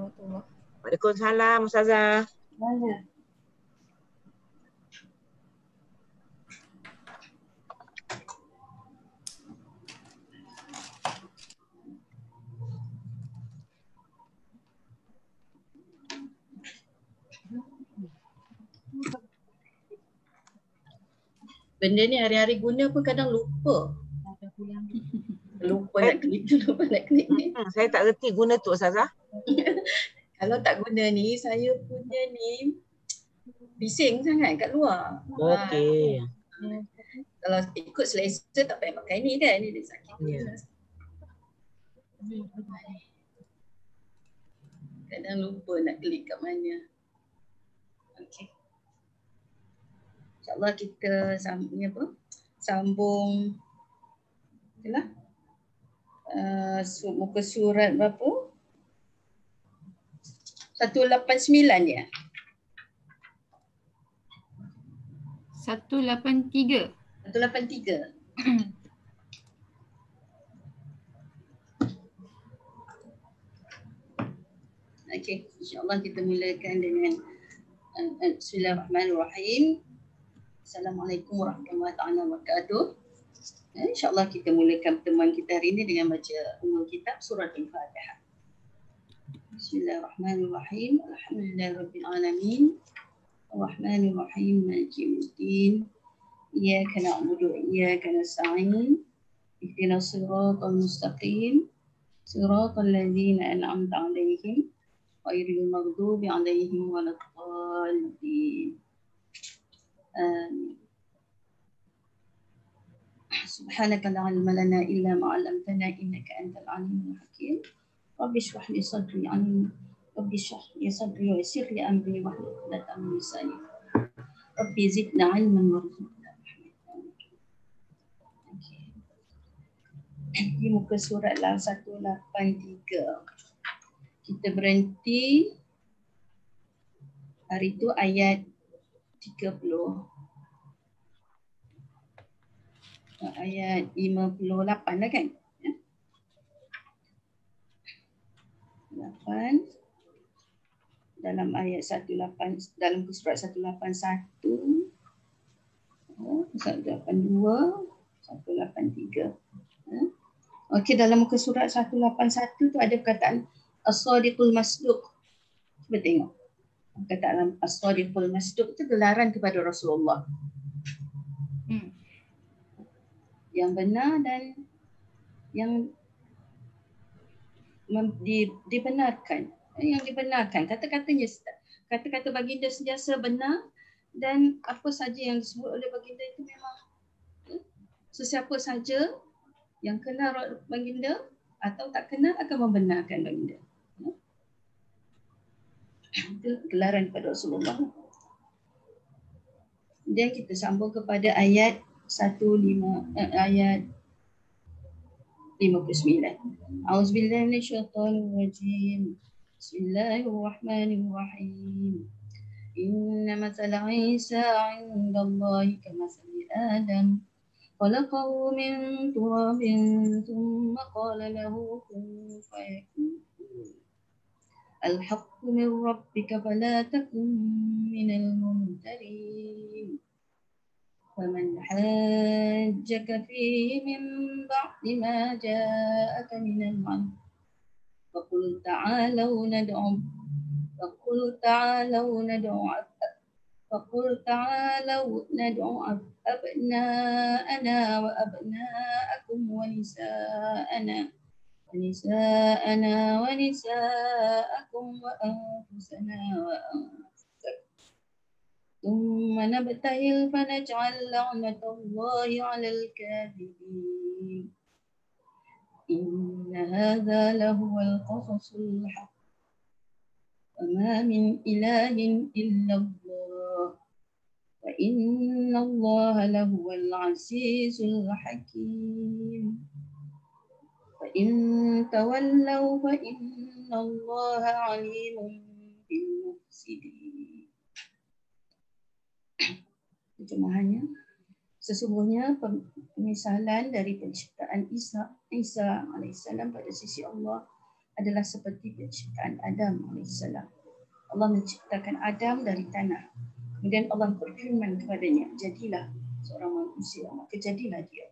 warahmatullahi Waalaikumsalam Ustazah. Mana? Benda ni hari-hari guna pun kadang lupa. Lupa nak klik tu, lupa nak klik ni. Hmm, saya tak reti guna tu Ustazah. Kalau tak guna ni, saya punya ni bising sangat kat luar. Okey. Ah, Kalau ikut selesa tak payah pakai ni kan, ni dia sakit. Ya. Kadang lupa nak klik kat mana. Okey. InsyaAllah kita sambung apa? Sambung itulah. Uh, muka surat berapa? 189 ya. 183. 183. Okey, insyaAllah kita mulakan dengan uh, uh, Bismillahirrahmanirrahim. Assalamualaikum warahmatullahi taala wabarakatuh. Eh, InsyaAllah kita mulakan pertemuan kita hari ini dengan baca umum kitab surah Al-Fatihah. Bismillahirrahmanirrahim. Alhamdulillahirabbil alamin. Ar-Rahmanirrahim. Maliki yaumiddin. إياك نعبد وإياك نستعين اهدنا الصراط المستقيم صراط الذين أنعمت عليهم غير المغضوب عليهم ولا الضالين آمين سبحانك لا علم لنا إلا ما علمتنا إنك أنت العليم الحكيم رب اشرح لي صدري عن رب اشرح لي صدري ويسر لي أمري واحلل عقدة من لساني ربي زدنا علما وارزقنا di muka surat lah 183. Kita berhenti hari tu ayat 30. Ayat 58 lah kan? 8 dalam ayat 18 dalam surat 181 oh, 182 183 ya. Okey dalam muka surat 181 tu ada perkataan as-sadiqul masduq. Cuba tengok. Perkataan as-sadiqul masduq itu gelaran kepada Rasulullah. Hmm. Yang benar dan yang di, dibenarkan. Eh, Yang dibenarkan. Kata-katanya kata-kata baginda sentiasa benar dan apa saja yang disebut oleh baginda itu memang eh, sesiapa saja yang kenal baginda atau tak kenal akan membenarkan baginda. Itu gelaran kepada Rasulullah. Dan kita sambung kepada ayat 15 eh, ayat ليمك بسم الله. أعوذ بالله من الشيطان الرجيم. بسم الله الرحمن الرحيم. إن مثل عيسى عند الله كمثل آدم. خلقه من تراب ثم قال له كن فيكون. الحق من ربك فلا تكن من الممترين. فمن حاجك فيه من بعد ما جاءك من العلم فقل تعالوا ندعو فقل تعالوا ندعو فقل تعالوا ندعو أبناءنا وأبناءكم ونساءنا ونساءنا ونساءكم وأنفسنا وأنفسكم. ثم نبتهل فنجعل لعنة الله على الكاذبين. إن هذا لهو القصص الحق. وما من إله إلا الله. وإن الله لهو العزيز الحكيم. فإن تولوا فإن الله عليم بالمفسدين. Terjemahannya, sesungguhnya pemisalan dari penciptaan Isa, Isa AS pada sisi Allah adalah seperti penciptaan Adam AS. Allah menciptakan Adam dari tanah. Kemudian Allah berfirman kepadanya, jadilah seorang manusia, maka jadilah dia.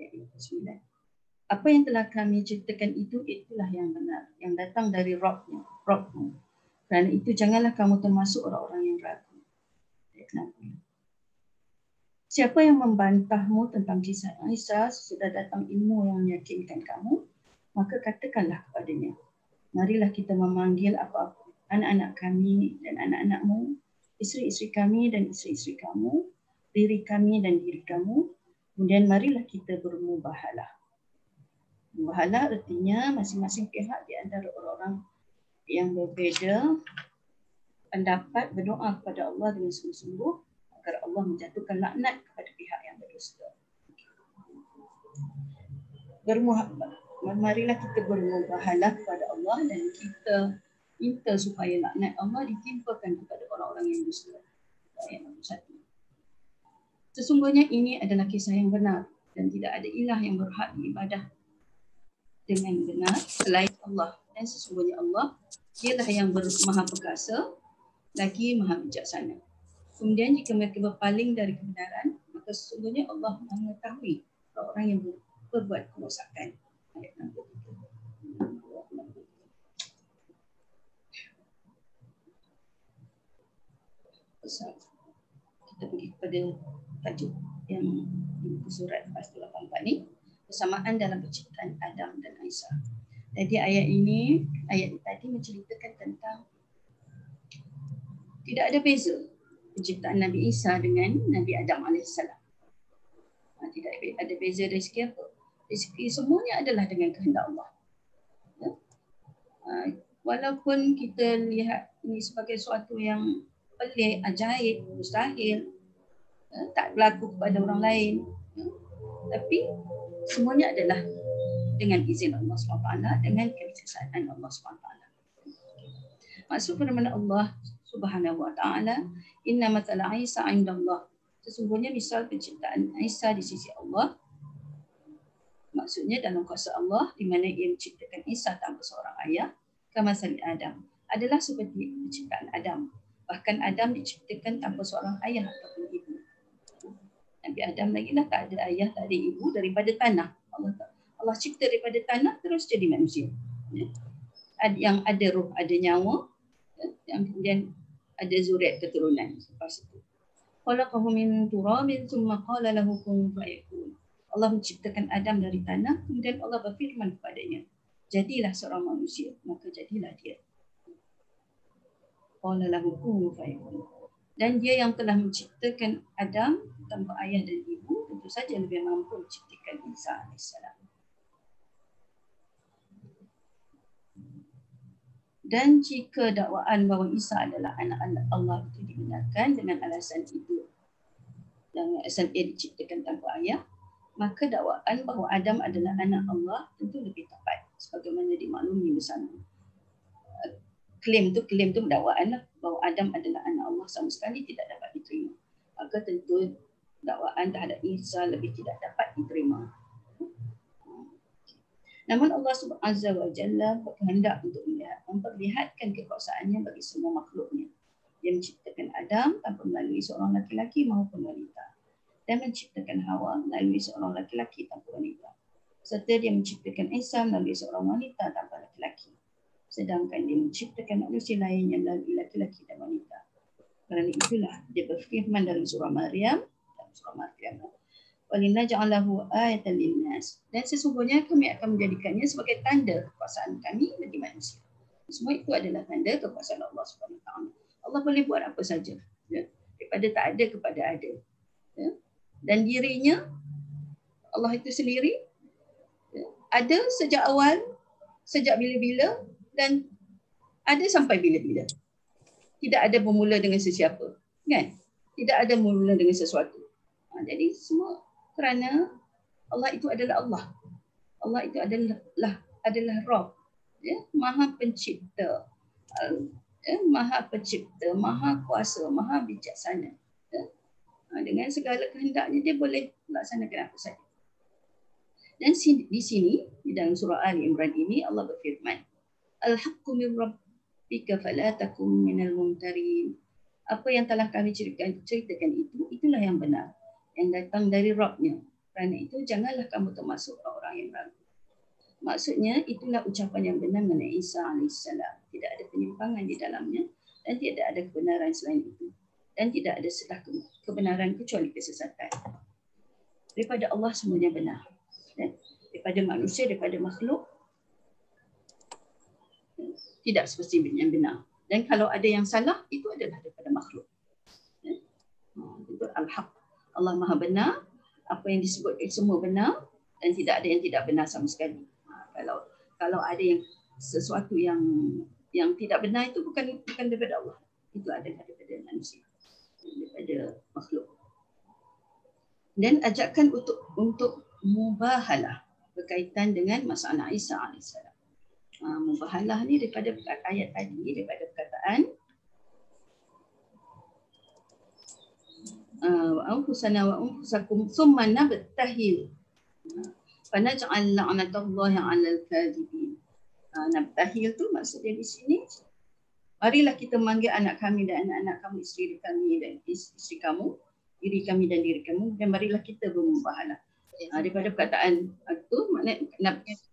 Ayat 9. Apa yang telah kami ciptakan itu, itulah yang benar. Yang datang dari Rabbmu. Rabbmu. Kerana itu janganlah kamu termasuk orang-orang yang ragu. Ayat 6. Siapa yang membantahmu tentang kisah Aisyah sesudah datang ilmu yang meyakinkan kamu, maka katakanlah kepadanya, marilah kita memanggil apa-apa anak-anak kami dan anak-anakmu, isteri-isteri kami dan isteri-isteri kamu, diri kami dan diri kamu, kemudian marilah kita bermubahalah. Mubahalah artinya masing-masing pihak di antara orang-orang yang berbeza pendapat berdoa kepada Allah dengan sungguh-sungguh agar Allah menjatuhkan laknat kepada pihak yang berdusta. Bermuhabbat. Marilah kita bermubahalah kepada Allah dan kita minta supaya laknat Allah ditimpakan kepada orang-orang yang dusta. Ayat nombor satu. Sesungguhnya ini adalah kisah yang benar dan tidak ada ilah yang berhak ibadah dengan benar selain Allah. Dan sesungguhnya Allah, dialah yang bermaha perkasa lagi maha bijaksana. Kemudian jika mereka berpaling dari kebenaran, maka sesungguhnya Allah mengetahui orang yang berbuat kerosakan. Ayat 63. Kita pergi kepada tajuk yang buku surat lepas 84 ni. Persamaan dalam penciptaan Adam dan Aisyah. Jadi ayat ini, ayat tadi menceritakan tentang tidak ada beza penciptaan Nabi Isa dengan Nabi Adam AS. Ha, tidak ada beza segi apa? Segi semuanya adalah dengan kehendak Allah. Ya? Ha, walaupun kita lihat ini sebagai sesuatu yang pelik, ajaib, mustahil, ya? tak berlaku kepada orang lain. Ya? Tapi semuanya adalah dengan izin Allah SWT, dengan kebijaksanaan Allah SWT. Maksud firman Allah Subhanahu wa taala, inna matala Isa indallah. Sesungguhnya misal penciptaan Isa di sisi Allah maksudnya dalam kuasa Allah di mana ia menciptakan Isa tanpa seorang ayah kama Adam adalah seperti penciptaan Adam. Bahkan Adam diciptakan tanpa seorang ayah ataupun ibu. Nabi Adam lagi lah tak ada ayah, tak ada ibu daripada tanah. Allah Allah cipta daripada tanah terus jadi manusia. Ya. Yang ada roh, ada nyawa. Ya. Yang kemudian ada zuriat keturunan lepas itu. Khalaqahu min turabin thumma qala lahu kun fayakun. Allah menciptakan Adam dari tanah kemudian Allah berfirman kepadanya, jadilah seorang manusia, maka jadilah dia. Qala lahu kun fayakun. Dan dia yang telah menciptakan Adam tanpa ayah dan ibu tentu saja lebih mampu menciptakan Isa alaihissalam. Dan jika dakwaan bahawa Isa adalah anak-anak Allah itu dibenarkan dengan alasan itu dan alasan ia diciptakan tanpa ayah maka dakwaan bahawa Adam adalah anak Allah tentu lebih tepat sebagaimana dimaklumi bersama klaim tu klaim tu dakwaan lah. Bahawa Adam adalah anak Allah sama sekali tidak dapat diterima. Maka tentu dakwaan terhadap Isa lebih tidak dapat diterima Namun Allah Subhanahu wa Jalla berkehendak untuk memperlihatkan kekuasaannya bagi semua makhluknya. Dia menciptakan Adam tanpa melalui seorang laki-laki maupun wanita. Dan menciptakan Hawa melalui seorang laki-laki tanpa wanita. Serta dia menciptakan Isa melalui seorang wanita tanpa laki-laki. Sedangkan dia menciptakan manusia lain yang melalui laki-laki dan wanita. Kerana itulah dia berfirman dalam surah Maryam, dalam surah Maryam, walina ja'alahu ayatan linnas dan sesungguhnya kami akan menjadikannya sebagai tanda kekuasaan kami bagi manusia. Semua itu adalah tanda kekuasaan Allah Subhanahu taala. Allah boleh buat apa saja. Ya. Daripada tak ada kepada ada. Ya. Dan dirinya Allah itu sendiri ya, ada sejak awal, sejak bila-bila dan ada sampai bila-bila. Tidak ada bermula dengan sesiapa. Kan? Tidak ada bermula dengan sesuatu. Ha, jadi semua kerana Allah itu adalah Allah. Allah itu adalah lah, adalah Rabb. Ya, Maha pencipta. Ya, maha pencipta, maha kuasa, maha bijaksana. Ya. Ha, dengan segala kehendaknya dia boleh melaksanakan apa saja. Dan di sini di dalam surah Ali Imran ini Allah berfirman, "Al-haqqu min rabbika fala takum minal mumtarin." Apa yang telah kami ceritakan, ceritakan itu, itulah yang benar. Yang datang dari Rabbnya. Kerana itu, janganlah kamu termasuk orang yang ragu. Maksudnya, itulah ucapan yang benar mengenai Isa AS. Tidak ada penyimpangan di dalamnya dan tidak ada kebenaran selain itu. Dan tidak ada setelah kebenaran kecuali kesesatan. Daripada Allah semuanya benar. Dan daripada manusia, daripada makhluk, tidak semestinya yang benar. Dan kalau ada yang salah, itu adalah daripada makhluk. Ya? Ha, itu al-haq. Allah Maha benar. Apa yang disebut itu semua benar dan tidak ada yang tidak benar sama sekali. Ha, kalau kalau ada yang sesuatu yang yang tidak benar itu bukan bukan daripada Allah. Itu adalah daripada manusia. Daripada makhluk. Dan ajakan untuk untuk mubahalah berkaitan dengan masalah Isa alaihissalam. Uh, mubahalah ni daripada ayat tadi daripada perkataan wa anfusana wa anfusakum thumma nabtahil fanaj'al la'natallahi 'alal kadhibin. Nabtahil tu maksudnya di sini marilah kita manggil anak kami dan anak-anak kamu isteri kami dan isteri kamu diri kami dan diri kamu dan marilah kita bermubahalah. Ha, daripada perkataan itu makna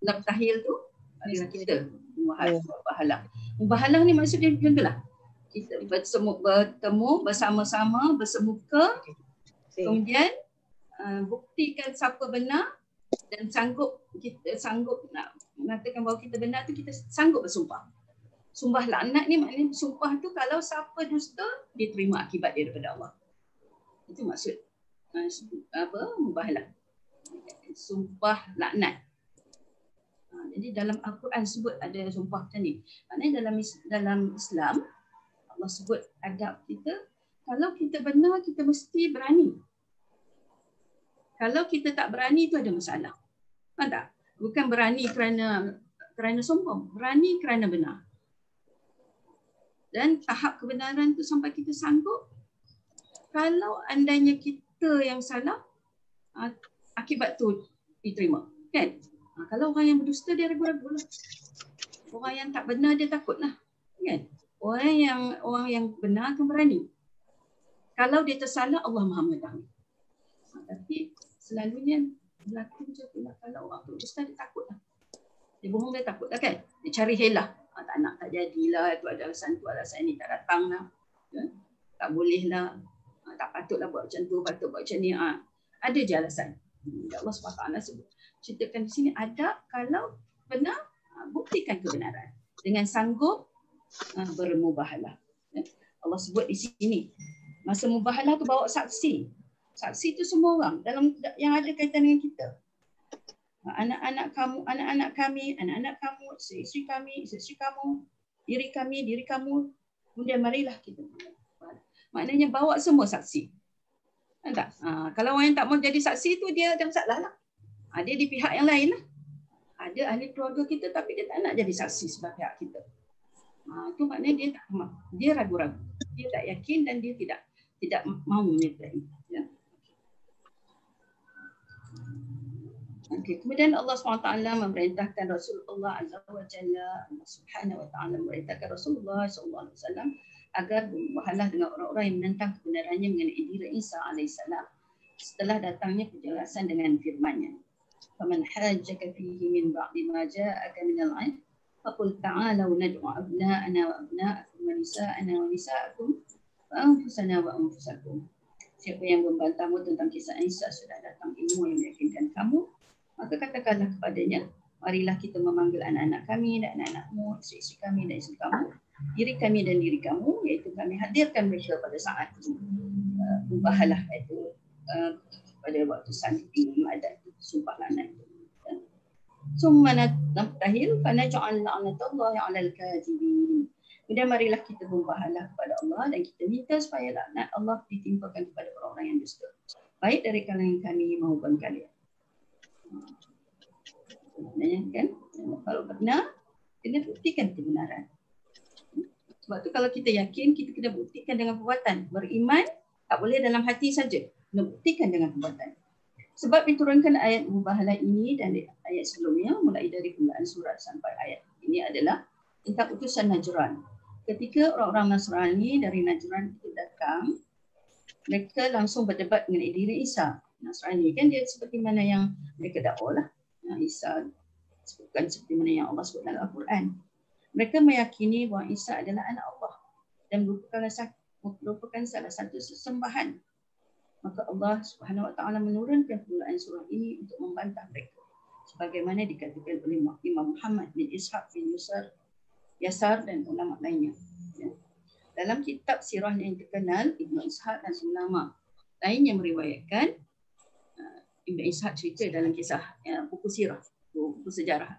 nak tahil tu adalah kita mubahalah. Mubahalah ni maksudnya itulah. Kita bertemu, bertemu bersama-sama bersemuka kemudian uh, buktikan siapa benar dan sanggup kita sanggup nak mengatakan bahawa kita benar tu kita sanggup bersumpah. Sumpah laknat ni maknanya sumpah tu kalau siapa dusta dia terima akibat dia daripada Allah. Itu maksud uh, apa mubahalah. Sumpah laknat. Uh, jadi dalam Al-Quran sebut ada sumpah macam ni. Maknanya dalam dalam Islam Allah sebut adab kita kalau kita benar kita mesti berani. Kalau kita tak berani itu ada masalah. Faham tak? Bukan berani kerana kerana sombong, berani kerana benar. Dan tahap kebenaran tu sampai kita sanggup kalau andainya kita yang salah, ah, akibat tu diterima. Kan? Ah, kalau orang yang berdusta dia ragu-ragu lah. Orang yang tak benar dia takut lah. Kan? Orang yang orang yang benar akan berani. Kalau dia tersalah, Allah maha mengetahui. Ah, tapi selalunya berlaku macam tu lah. Kalau orang tu berdusta dia takut lah. Dia bohong dia takut lah kan? Dia cari helah. tak nak tak jadilah. Tu ada alasan tu alasan ni tak datang lah. Ya? Tak boleh lah tak patutlah buat macam tu, patut buat macam ni. Ha. Ada je alasan. Ya Allah SWT sebut. Ceritakan di sini ada kalau benar, ha, buktikan kebenaran. Dengan sanggup ha, bermubahalah. Ya. Allah sebut di sini. Masa mubahalah tu bawa saksi. Saksi tu semua orang dalam yang ada kaitan dengan kita. Ha, anak-anak kamu, anak-anak kami, anak-anak kamu, isteri kami, isteri kamu, diri kami, diri kamu. Kemudian marilah kita maknanya bawa semua saksi. Tak? Ha, kalau orang yang tak mau jadi saksi tu dia ada masalah lah. Ha, dia di pihak yang lain lah. Ada ahli keluarga kita tapi dia tak nak jadi saksi sebab pihak kita. Ha, itu maknanya dia tak. Dia ragu-ragu. Dia tak yakin dan dia tidak tidak mau menyertai. Ya. Okay. Kemudian Allah SWT memerintahkan Rasulullah Azza wa Jalla Allah Subhanahu wa taala memerintahkan Rasulullah sallallahu alaihi wasallam agar bermubahalah dengan orang-orang yang menentang kebenarannya mengenai diri Isa alaihissalam setelah datangnya penjelasan dengan firman-Nya. Faman hajjaka fihi min ba'di ma ja'aka min al-'ilm abna'akum wa nisa'ana wa nisa'akum wa anfusana wa anfusakum. Siapa yang membantahmu tentang kisah Isa sudah datang ilmu yang meyakinkan kamu, maka katakanlah kepadanya, marilah kita memanggil anak-anak kami dan anak-anakmu, isteri-isteri kami dan isteri kamu, diri kami dan diri kamu iaitu kami hadirkan mereka pada saat uh, mubahalah iaitu uh, pada waktu santi madat sumpah lanat itu summa natahil fa naj'al la'natallahi 'alal kadhibin kemudian marilah kita mubahalah kepada Allah dan kita minta supaya laknat Allah ditimpakan kepada orang-orang yang dusta baik dari kalangan kami maupun kalian Maksudnya kan, kalau benar, kena buktikan kebenaran. Sebab tu kalau kita yakin, kita kena buktikan dengan perbuatan. Beriman tak boleh dalam hati saja. Kena buktikan dengan perbuatan. Sebab diturunkan ayat mubahalah ini dan ayat sebelumnya mulai dari permulaan surat sampai ayat ini adalah tentang utusan Najran. Ketika orang-orang Nasrani dari Najran itu datang, mereka langsung berdebat mengenai diri Isa. Nasrani kan dia seperti mana yang mereka dakwa lah. Isa bukan seperti mana yang Allah sebut dalam Al-Quran. Mereka meyakini bahawa Isa adalah anak Allah dan merupakan merupakan salah satu sesembahan. Maka Allah Subhanahu Wa Taala menurunkan permulaan surah ini untuk membantah mereka. Sebagaimana dikatakan oleh Imam Muhammad bin Ishaq bin Yusar, Yasar dan ulama lainnya. Ya. Dalam kitab sirah yang terkenal, Ibn Ishaq dan ulama lain yang meriwayatkan, uh, Ibn Ishaq cerita dalam kisah ya, buku sirah, buku sejarah.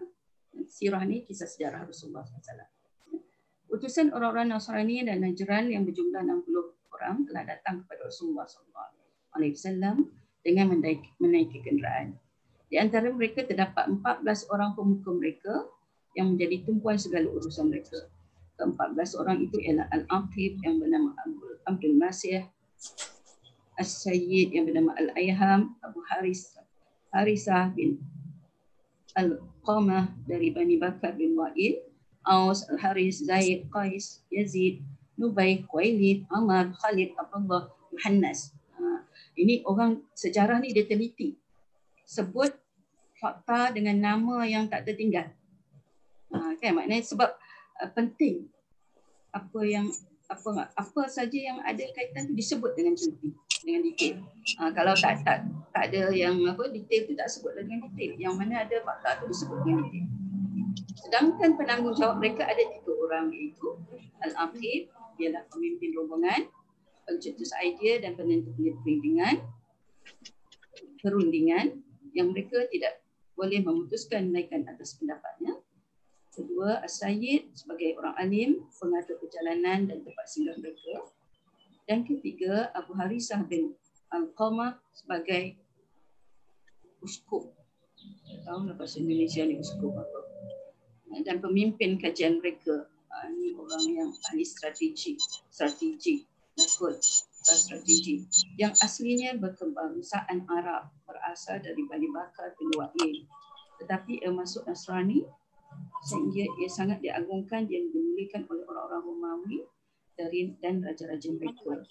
Sirah ni kisah sejarah Rasulullah SAW utusan orang-orang Nasrani dan Najran yang berjumlah 60 orang telah datang kepada Rasulullah SAW dengan menaiki, menaiki kenderaan. Di antara mereka terdapat 14 orang pemuka mereka yang menjadi tumpuan segala urusan mereka. Ke-14 orang itu ialah Al-Aqib yang bernama Abdul Masih, As-Sayyid yang bernama Al-Ayham, Abu Haris, Harisah bin Al-Qamah dari Bani Bakar bin Wa'il, Aus, Al-Haris, Zaid, Qais, Yazid, Nubay, Khuailid, Amar, Khalid, Abdullah, Yohannes. Ha, ini orang sejarah ni dia teliti. Sebut fakta dengan nama yang tak tertinggal. Ha, kan maknanya sebab uh, penting apa yang apa apa saja yang ada kaitan tu disebut dengan teliti dengan detail. Ha, kalau tak tak tak ada yang apa detail tu tak sebut dengan detail. Yang mana ada fakta tu disebut dengan detail. Sedangkan penanggungjawab mereka ada tiga orang iaitu Al-Aqib, ialah pemimpin rombongan, pencetus idea dan penentu perundingan, perundingan yang mereka tidak boleh memutuskan naikkan atas pendapatnya. Kedua, As-Sayyid sebagai orang alim, pengatur perjalanan dan tempat singgah mereka. Dan ketiga, Abu Harisah bin Al-Qamah sebagai uskup. Tahu lah bahasa Indonesia ni uskup apa dan pemimpin kajian mereka ini orang yang ahli strategi strategi uh, strategi. Yang aslinya berkebangsaan Arab berasal dari Bani Bakar bin Wa'il. Tetapi ia masuk Nasrani sehingga ia sangat diagungkan dan dimuliakan oleh orang-orang Romawi dari dan raja-raja mereka.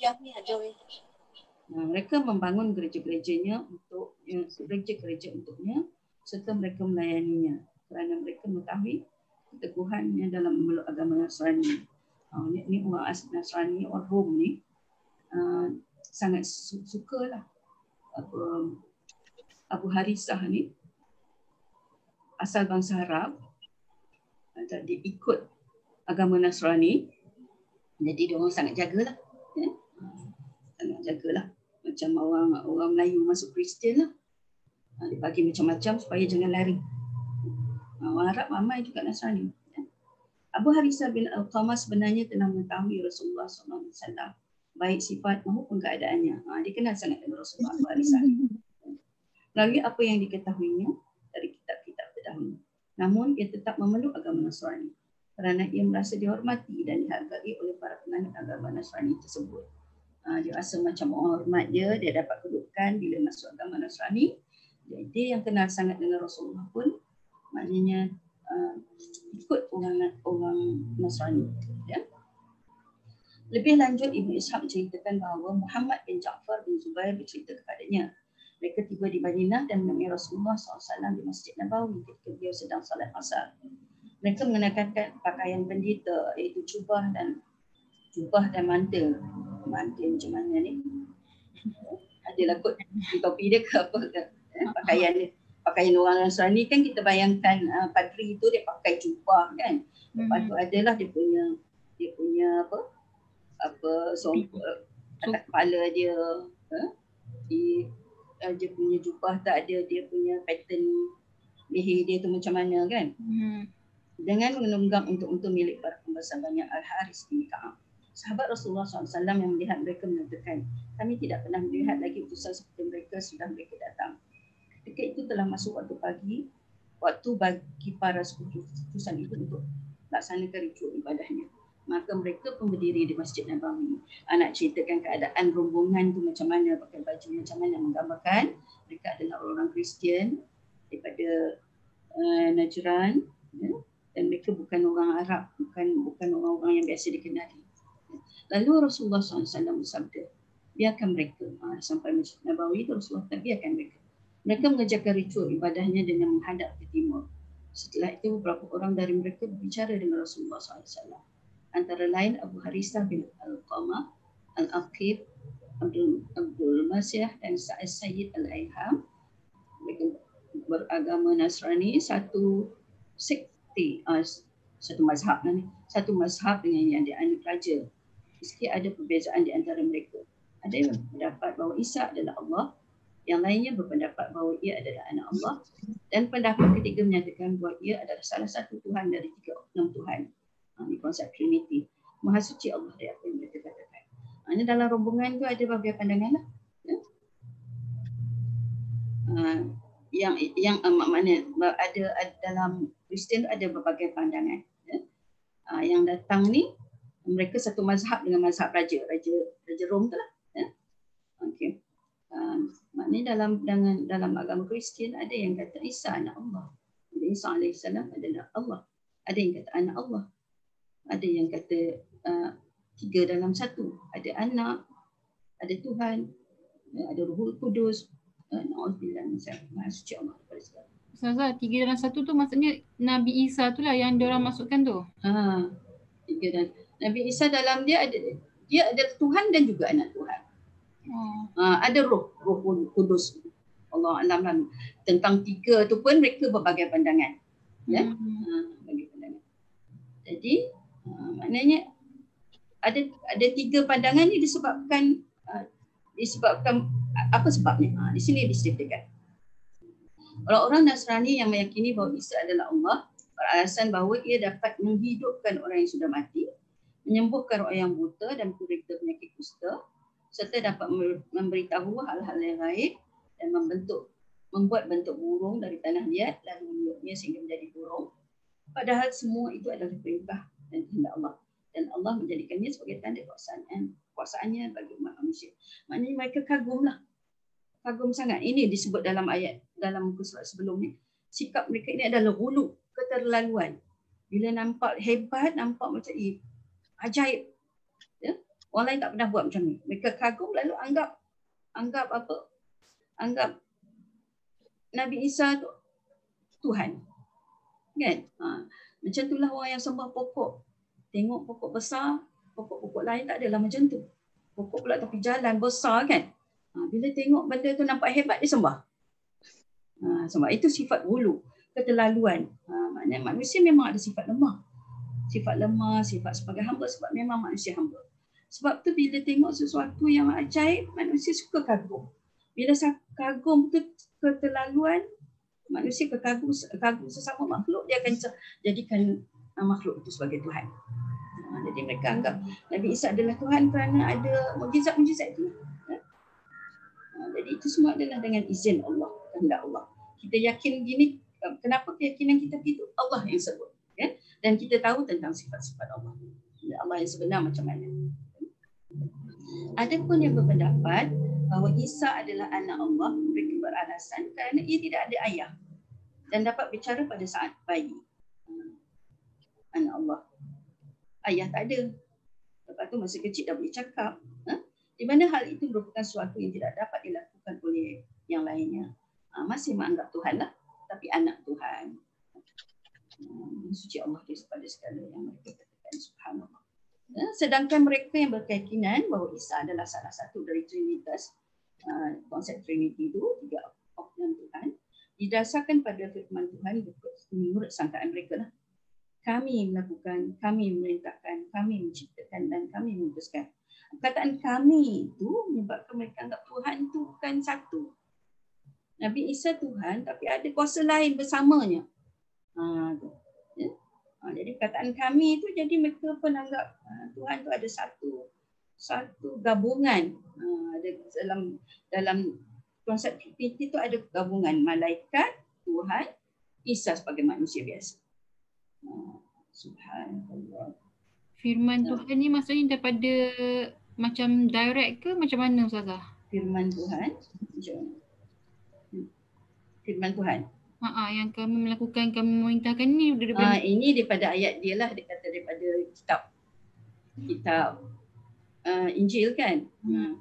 Nah, mereka membangun gereja-gerejanya untuk ya, gereja-gereja untuknya serta mereka melayaninya. Kerana mereka mengetahui keteguhannya dalam memeluk agama Nasrani. Uh, ni, ni orang Nasrani, orang Rom ni uh, sangat su- sukalah apa, Abu Harisah ni. Asal bangsa Arab dan dia ikut agama Nasrani. Jadi dia orang sangat jagalah ya? sangat jagalah. Macam orang orang Melayu masuk Kristian lah. Dia bagi macam-macam supaya jangan lari. Ah, orang Arab ramai juga Nasrani. Abu Harisah bin Al-Qamah sebenarnya telah mengetahui Rasulullah SAW baik sifat maupun keadaannya. Ha, dia kenal sangat dengan Rasulullah Abu Harisah. Melalui apa yang diketahuinya dari kitab-kitab terdahulu. Namun ia tetap memeluk agama Nasrani kerana ia merasa dihormati dan dihargai oleh para penganut agama Nasrani tersebut. Ha, dia rasa macam hormat dia, dia dapat kedudukan bila masuk agama Nasrani. Jadi yang kenal sangat dengan Rasulullah pun maknanya uh, ikut orang orang Nasrani ya lebih lanjut Ibnu Ishaq menceritakan bahawa Muhammad bin Ja'far bin Zubair bercerita kepadanya mereka tiba di Madinah dan menemui Rasulullah SAW di Masjid Nabawi ketika beliau sedang salat asar. Mereka mengenakan pakaian pendeta iaitu jubah dan jubah dan mantel. Mantel macam mana ni? Adalah kot di topi dia ke apa ke? Eh, pakaian dia pakaian orang Nasrani kan kita bayangkan uh, padri itu dia pakai jubah kan. Lepas tu hmm. adalah dia punya dia punya apa apa som atas kepala dia uh, di uh, dia punya jubah tak ada dia punya pattern leher dia tu macam mana kan. Hmm. Dengan menunggang untuk untuk milik para pembesar banyak Al-Haris bin Ka'ab. Sahabat Rasulullah SAW yang melihat mereka mengatakan, kami tidak pernah melihat lagi utusan seperti mereka sudah mereka datang. Ketika itu telah masuk waktu pagi, waktu bagi para sekutu utusan itu untuk laksanakan ritual ibadahnya. maka mereka pun berdiri di Masjid Nabawi. Anak ceritakan keadaan rombongan tu macam mana, pakai baju macam mana, menggambarkan mereka adalah orang Kristian daripada uh, Najran ya? dan mereka bukan orang Arab, bukan bukan orang-orang yang biasa dikenali. Lalu Rasulullah SAW bersabda, biarkan mereka uh, sampai Masjid Nabawi itu Rasulullah tak biarkan mereka. Mereka mengerjakan ritual ibadahnya dengan menghadap ke timur. Setelah itu beberapa orang dari mereka berbicara dengan Rasulullah SAW antara lain Abu Harisah bin Al-Qamah, Al-Aqib, Abdul, Abdul Masih dan Sa'id Sayyid Al-Aiham. Mereka beragama Nasrani, satu sekte, uh, satu mazhab lah ni. Satu mazhab dengan yang dianut raja. Meski ada perbezaan di antara mereka. Ada yang berpendapat bahawa Isa adalah Allah, yang lainnya berpendapat bahawa ia adalah anak Allah dan pendapat ketiga menyatakan bahawa ia adalah salah satu Tuhan dari tiga enam Tuhan di konsep Trinity. Maha suci Allah dari apa yang mereka katakan. Ini dalam rombongan tu ada beberapa pandangan lah. Ya? Uh, yang yang uh, makna ada, ada dalam Kristian ada berbagai pandangan. Ya? Uh, yang datang ni mereka satu mazhab dengan mazhab raja, raja raja Rom tu lah. Ya? Okay. Uh, maknanya dalam dalam dalam agama Kristian ada yang kata Isa anak Allah. Isa alaihissalam adalah Allah. Ada yang kata anak Allah ada yang kata uh, tiga dalam satu ada anak ada Tuhan uh, ada Ruhul Kudus uh, naudzubillah min suci Allah Ustazah, tiga dalam satu tu maksudnya Nabi Isa tu lah yang diorang masukkan tu. Ha, tiga dan Nabi Isa dalam dia ada dia ada Tuhan dan juga anak Tuhan. Ha, ada roh, roh kudus. Allah alam lah. Tentang tiga tu pun mereka berbagai pandangan. Ya. Hmm. Bagi pandangan. Jadi Ha, maknanya ada ada tiga pandangan ni disebabkan uh, disebabkan apa sebabnya? Ha, di sini diceritakan. Orang-orang Nasrani yang meyakini bahawa Isa adalah Allah beralasan bahawa ia dapat menghidupkan orang yang sudah mati, menyembuhkan orang yang buta dan penderita penyakit kusta, serta dapat memberitahu hal-hal yang lain dan membentuk membuat bentuk burung dari tanah liat lalu meniupnya sehingga menjadi burung. Padahal semua itu adalah perintah dan kehendak Allah dan Allah menjadikannya sebagai tanda kuasaan kuasaannya bagi umat manusia. Maknanya mereka kagumlah. Kagum sangat. Ini disebut dalam ayat dalam muka surat sebelum ni. Sikap mereka ini adalah gulu, keterlaluan. Bila nampak hebat, nampak macam eh, ajaib. Orang lain tak pernah buat macam ni. Mereka kagum lalu anggap anggap apa? Anggap Nabi Isa tu Tuhan. Kan? Ha. Macam itulah orang yang sembah pokok. Tengok pokok besar, pokok-pokok lain tak adalah macam tu. Pokok pula tapi jalan besar kan. Ha, bila tengok benda tu nampak hebat, dia sembah. Ha, sembah. Itu sifat bulu, keterlaluan. Ha, maknanya manusia memang ada sifat lemah. Sifat lemah, sifat sebagai hamba sebab memang manusia hamba. Sebab tu bila tengok sesuatu yang ajaib, manusia suka kagum. Bila kagum tu keterlaluan, manusia kekagum kagum sesama makhluk dia akan jadikan uh, makhluk itu sebagai Tuhan. Uh, jadi mereka anggap Nabi Isa adalah Tuhan kerana ada mujizat-mujizat itu. Uh, jadi itu semua adalah dengan izin Allah, kehendak Allah. Kita yakin gini, kenapa keyakinan kita begitu? Allah yang sebut. Ya? Dan kita tahu tentang sifat-sifat Allah. Allah yang sebenar macam mana. Ada pun yang berpendapat bahawa Isa adalah anak Allah mereka beralasan kerana ia tidak ada ayah dan dapat bicara pada saat bayi. Anak Allah. Ayah tak ada. Lepas tu masa kecil dah boleh cakap. Ha? Di mana hal itu merupakan sesuatu yang tidak dapat dilakukan oleh yang lainnya. Ha, masih menganggap Tuhan lah. Tapi anak Tuhan. Hmm, suci Allah kepada segala yang mereka katakan. Subhanallah. Ha? Sedangkan mereka yang berkeyakinan bahawa Isa adalah salah satu dari Trinitas, uh, konsep Trinity itu, tiga oknum Tuhan, didasarkan pada firman Tuhan menurut sangkaan mereka lah. Kami melakukan, kami memerintahkan, kami menciptakan dan kami memutuskan. Perkataan kami itu menyebabkan mereka anggap Tuhan itu bukan satu. Nabi Isa Tuhan tapi ada kuasa lain bersamanya. Ha, tu. Ya? Ha, jadi perkataan kami itu jadi mereka pun anggap ha, Tuhan itu ada satu satu gabungan ha, ada dalam dalam konsep Trinity itu ada gabungan malaikat, Tuhan, Isa sebagai manusia biasa. Subhanallah. Firman Tuhan ni maksudnya daripada macam direct ke macam mana Ustazah? Firman Tuhan. Hmm. Firman Tuhan. Ha ah yang kami melakukan kami memerintahkan ni Ah daripada ini daripada ayat dia lah dia kata daripada kitab kitab uh, Injil kan. Hmm.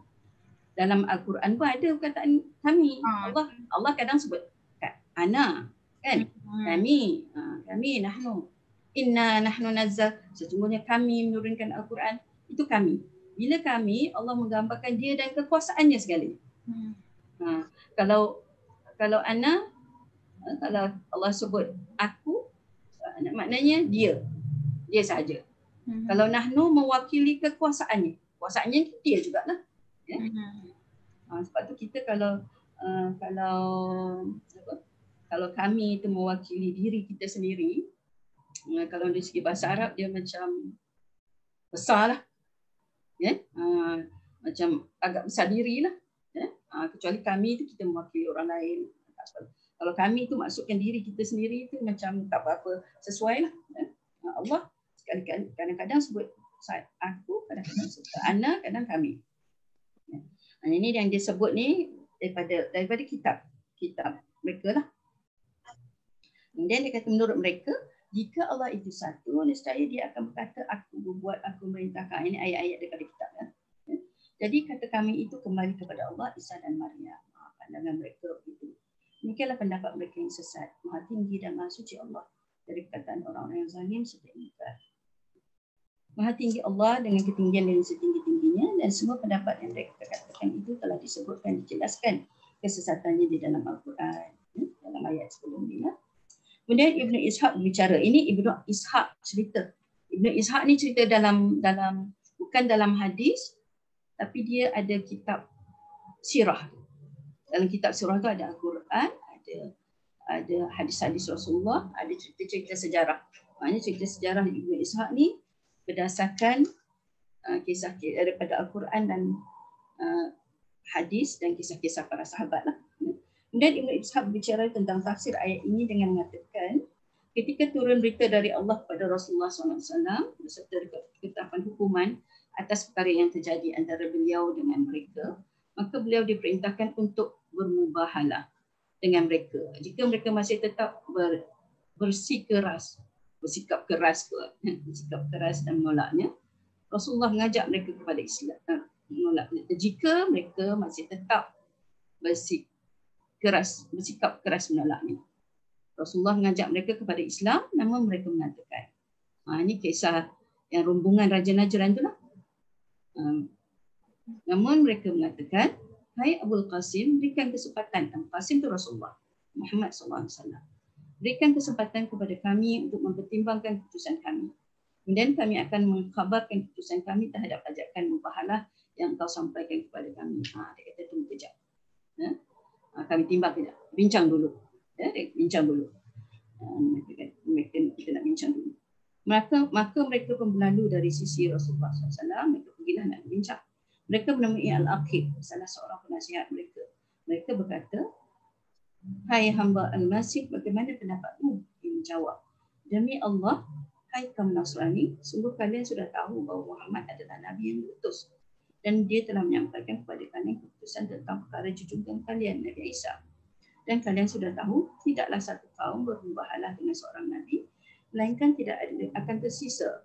Dalam Al-Quran pun ada perkataan kami. Ah. Allah Allah kadang sebut kat ana kan. Hmm. Kami, ha, kami nahnu. Inna nahnu nazzal. Sesungguhnya kami menurunkan Al-Quran. Itu kami. Bila kami, Allah menggambarkan dia dan kekuasaannya sekali. Hmm. Ha, kalau kalau ana, ha, kalau Allah sebut aku, ha, maknanya dia. Dia sahaja. Hmm. Kalau nahnu mewakili kekuasaannya. Kuasaannya dia jugalah. Hmm. Ha, sebab tu kita kalau uh, kalau apa? Kalau kami itu mewakili diri kita sendiri, uh, kalau dari segi bahasa Arab dia macam besar lah. Ya? Uh, macam agak besar diri lah. Ya? Uh, kecuali kami itu kita mewakili orang lain. Tak apa. Kalau kami itu maksudkan diri kita sendiri itu macam tak apa-apa sesuai lah. Ya? Uh, Allah sekali-kali kadang-kadang sebut saat aku, kadang-kadang sebut ana, kadang kami. Ha, ini yang dia sebut ni daripada daripada kitab kitab mereka lah. Kemudian dia kata menurut mereka jika Allah itu satu nescaya dia akan berkata aku berbuat aku merintahkan ini ayat-ayat daripada kitab ya. Jadi kata kami itu kembali kepada Allah Isa dan Maryam. Ha, pandangan mereka itu. Demikianlah pendapat mereka yang sesat. Maha tinggi dan maha suci Allah dari perkataan orang-orang yang zalim serta ingkar. Maha tinggi Allah dengan ketinggian yang setinggi-tingginya dan semua pendapat yang mereka katakan itu telah disebutkan, dijelaskan kesesatannya di dalam Al-Quran. ya, Dalam ayat sebelum ini. ya. Kemudian Ibnu Ishaq berbicara. Ini Ibnu Ishaq cerita. Ibnu Ishaq ni cerita dalam dalam bukan dalam hadis tapi dia ada kitab sirah. Dalam kitab sirah tu ada Al-Quran, ada ada hadis-hadis Rasulullah, ada cerita-cerita sejarah. Maknanya cerita sejarah Ibnu Ishaq ni berdasarkan uh, kisah daripada Al-Quran dan uh, hadis dan kisah-kisah para sahabat lah. Kemudian Ibn Ishaq bicara tentang tafsir ayat ini dengan mengatakan ketika turun berita dari Allah kepada Rasulullah SAW beserta ketetapan hukuman atas perkara yang terjadi antara beliau dengan mereka, maka beliau diperintahkan untuk bermubahalah dengan mereka. Jika mereka masih tetap ber, bersikeras, bersikap keras bersikap keras dan menolaknya, Rasulullah mengajak mereka kepada Islam. eh, Menolaknya. Jika mereka masih tetap bersik keras, bersikap keras menolaknya. Rasulullah mengajak mereka kepada Islam, namun mereka mengatakan, ha, ini kisah yang rombongan Raja Najran tu lah. Um, namun mereka mengatakan, Hai Abul Qasim, berikan kesempatan. Abul Qasim itu Rasulullah Muhammad SAW. Berikan kesempatan kepada kami untuk mempertimbangkan keputusan kami. Kemudian kami akan mengkhabarkan keputusan kami terhadap ajakan mubahalah yang kau sampaikan kepada kami. Ha, dia kata tunggu kejap. Ha? Ha, kami timbang kejap. Bincang dulu. Ya, bincang dulu. Ha, mereka, kita nak bincang dulu. Maka, maka mereka pun berlalu dari sisi Rasulullah SAW. Mereka pergilah nak bincang. Mereka menemui Al-Aqib, salah seorang penasihat mereka. Mereka berkata, Hai hamba Al-Masih, bagaimana pendapatmu? Dia menjawab, Demi Allah, hai kaum Nasrani, sungguh kalian sudah tahu bahawa Muhammad adalah Nabi yang diutus. Dan dia telah menyampaikan kepada kalian keputusan tentang perkara junjungan kalian, Nabi Isa. Dan kalian sudah tahu, tidaklah satu kaum bermubahalah dengan seorang Nabi, melainkan tidak akan tersisa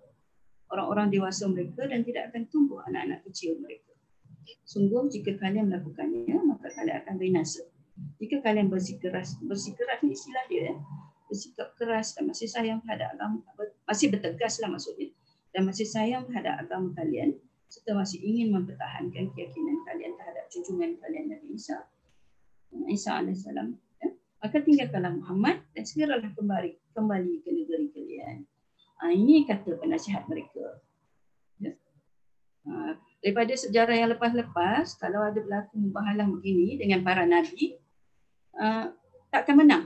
orang-orang dewasa mereka dan tidak akan tumbuh anak-anak kecil mereka. Sungguh jika kalian melakukannya, maka kalian akan binasa. Jika kalian bersikeras, bersikeras ni istilah dia, eh? bersikap keras dan masih sayang terhadap agama, masih bertegas lah maksudnya, dan masih sayang terhadap agama kalian, serta masih ingin mempertahankan keyakinan kalian terhadap junjungan kalian Nabi Isa, Isa AS, ya? maka tinggalkanlah Muhammad dan segeralah kembali kembali ke negeri kalian. Ha, ini kata penasihat mereka. Ya. Ha, daripada sejarah yang lepas-lepas, kalau ada berlaku mubahalah begini dengan para nabi, uh, tak akan menang.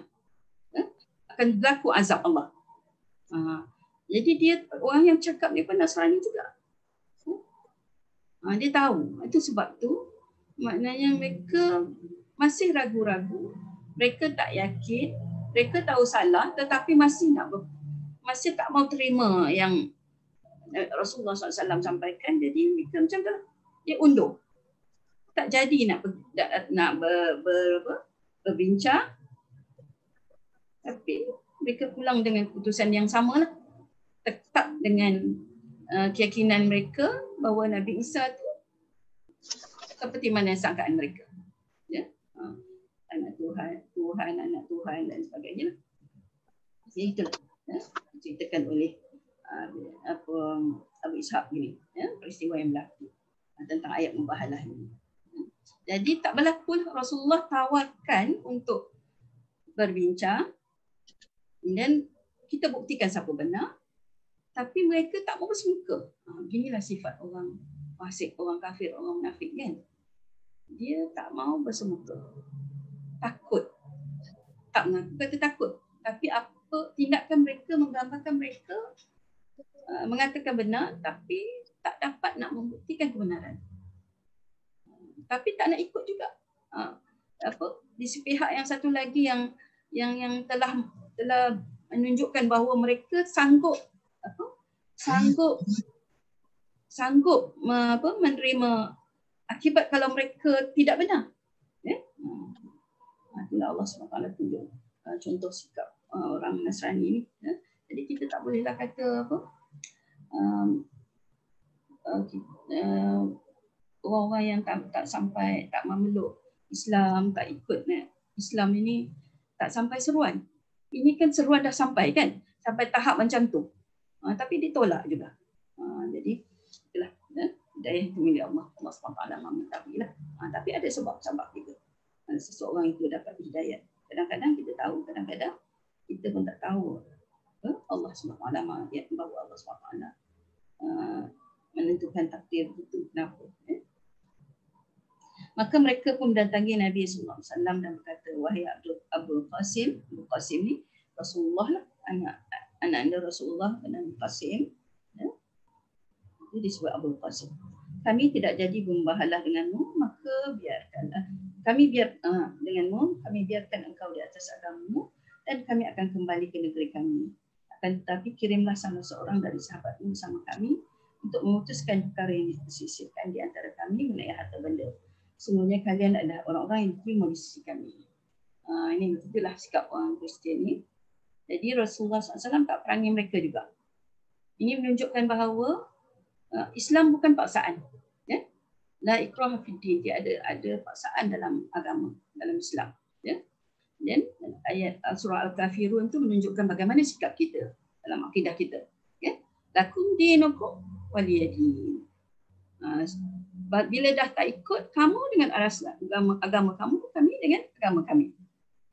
Uh, akan berlaku azab Allah. Jadi dia orang yang cakap ni pun Nasrani juga. Uh, dia tahu. Itu sebab tu maknanya mereka masih ragu-ragu. Mereka tak yakin. Mereka tahu salah tetapi masih nak masih tak mau terima yang eh, Rasulullah SAW sampaikan jadi mereka macam tu lah. dia undur. Tak jadi nak nak ber, ber, ber, berbincang. Tapi mereka pulang dengan keputusan yang sama lah. Tetap dengan uh, keyakinan mereka bahawa Nabi Isa tu seperti mana sangkaan mereka. Ya? Uh, anak Tuhan Tuhan anak Tuhan dan sebagainya lah. jadi itulah. Ya, diceritakan oleh uh, apa Abu Ishaq ini ya peristiwa yang berlaku uh, tentang ayat mubahalah ini jadi tak berlaku Rasulullah tawarkan untuk berbincang dan kita buktikan siapa benar tapi mereka tak mau bersemuka. Ha, beginilah sifat orang fasik, orang kafir, orang munafik kan. Dia tak mau bersemuka. Takut. Tak mengaku kata takut. Tapi apa tindakan mereka menggambarkan mereka uh, mengatakan benar tapi tak dapat nak membuktikan kebenaran. Tapi tak nak ikut juga. Uh, apa di pihak yang satu lagi yang yang yang telah telah menunjukkan bahawa mereka sanggup apa sanggup sanggup apa menerima akibat kalau mereka tidak benar ya itulah Allah SWT tunjuk uh, contoh sikap orang Nasrani ini ya? jadi kita tak bolehlah kata apa um, uh, uh, orang-orang yang tak, tak sampai tak memeluk Islam tak ikut nah, Islam ini tak sampai seruan. Ini kan seruan dah sampai kan sampai tahap macam tu. Uh, tapi ditolak juga. Uh, jadi itulah ya. Daya itu milik Allah Allah SWT lah. Uh, tapi ada sebab-sebab juga. Uh, seseorang itu dapat hidayat. Kadang-kadang kita tahu kadang-kadang kita pun tak tahu Allah SWT ya, bahawa Allah SWT uh, menentukan takdir itu kenapa ya. Maka mereka pun mendatangi Nabi SAW dan berkata, Wahai Abu Qasim, Abu Qasim ni Rasulullah lah, anak anak anda Rasulullah dan Qasim. Ya. Jadi disebut Abu Qasim. Kami tidak jadi membahalah denganmu, maka biarkanlah. Kami biar uh, denganmu, kami biarkan engkau di atas agamamu dan kami akan kembali ke negeri kami. Akan tetapi kirimlah sama seorang dari sahabatmu sama kami untuk memutuskan perkara yang disisihkan di antara kami mengenai harta benda. Semuanya kalian adalah orang-orang yang diterima di sisi kami. Uh, ini itulah sikap orang Kristian ni. Jadi Rasulullah SAW tak perangi mereka juga. Ini menunjukkan bahawa uh, Islam bukan paksaan. Ya? La ikrah fiddin. Dia ada ada paksaan dalam agama, dalam Islam. Ya? Dan ayat surah Al-Kafirun itu menunjukkan bagaimana sikap kita dalam akidah kita. Ya? Lakum dinukum waliyadin. Uh, bila dah tak ikut kamu dengan agama, agama kamu, kami dengan agama kami.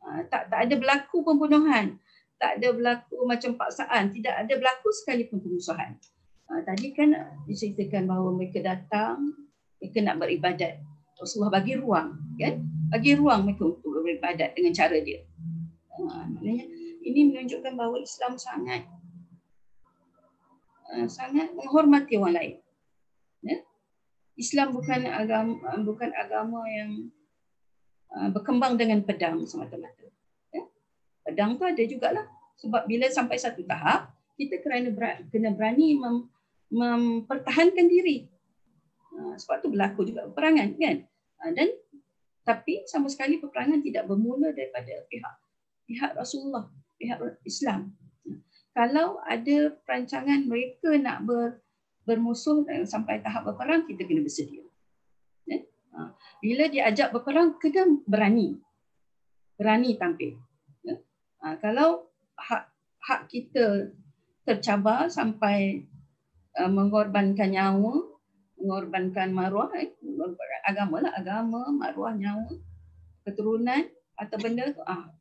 Uh, tak tak ada berlaku pembunuhan tak ada berlaku macam paksaan, tidak ada berlaku sekalipun pengusahaan. Uh, tadi kan diceritakan bahawa mereka datang, mereka nak beribadat. Rasulullah bagi ruang, kan? Bagi ruang mereka untuk beribadat dengan cara dia. Uh, maknanya ini menunjukkan bahawa Islam sangat uh, sangat menghormati orang lain. Ya? Islam bukan agama bukan agama yang uh, berkembang dengan pedang semata-mata pedang tu ada jugalah. Sebab bila sampai satu tahap, kita kena berani, kena berani mem, mempertahankan diri. Ha, sebab tu berlaku juga peperangan kan. Ha, dan tapi sama sekali peperangan tidak bermula daripada pihak pihak Rasulullah, pihak Islam. Ha, kalau ada perancangan mereka nak ber, bermusuh sampai tahap berperang, kita kena bersedia. Ya? Bila diajak berperang, kena berani. Berani tampil. Ha, kalau hak hak kita tercabar sampai uh, mengorbankan nyawa, mengorbankan maruah, eh, agama lah, agama, maruah, nyawa, keturunan atau benda tu, ah,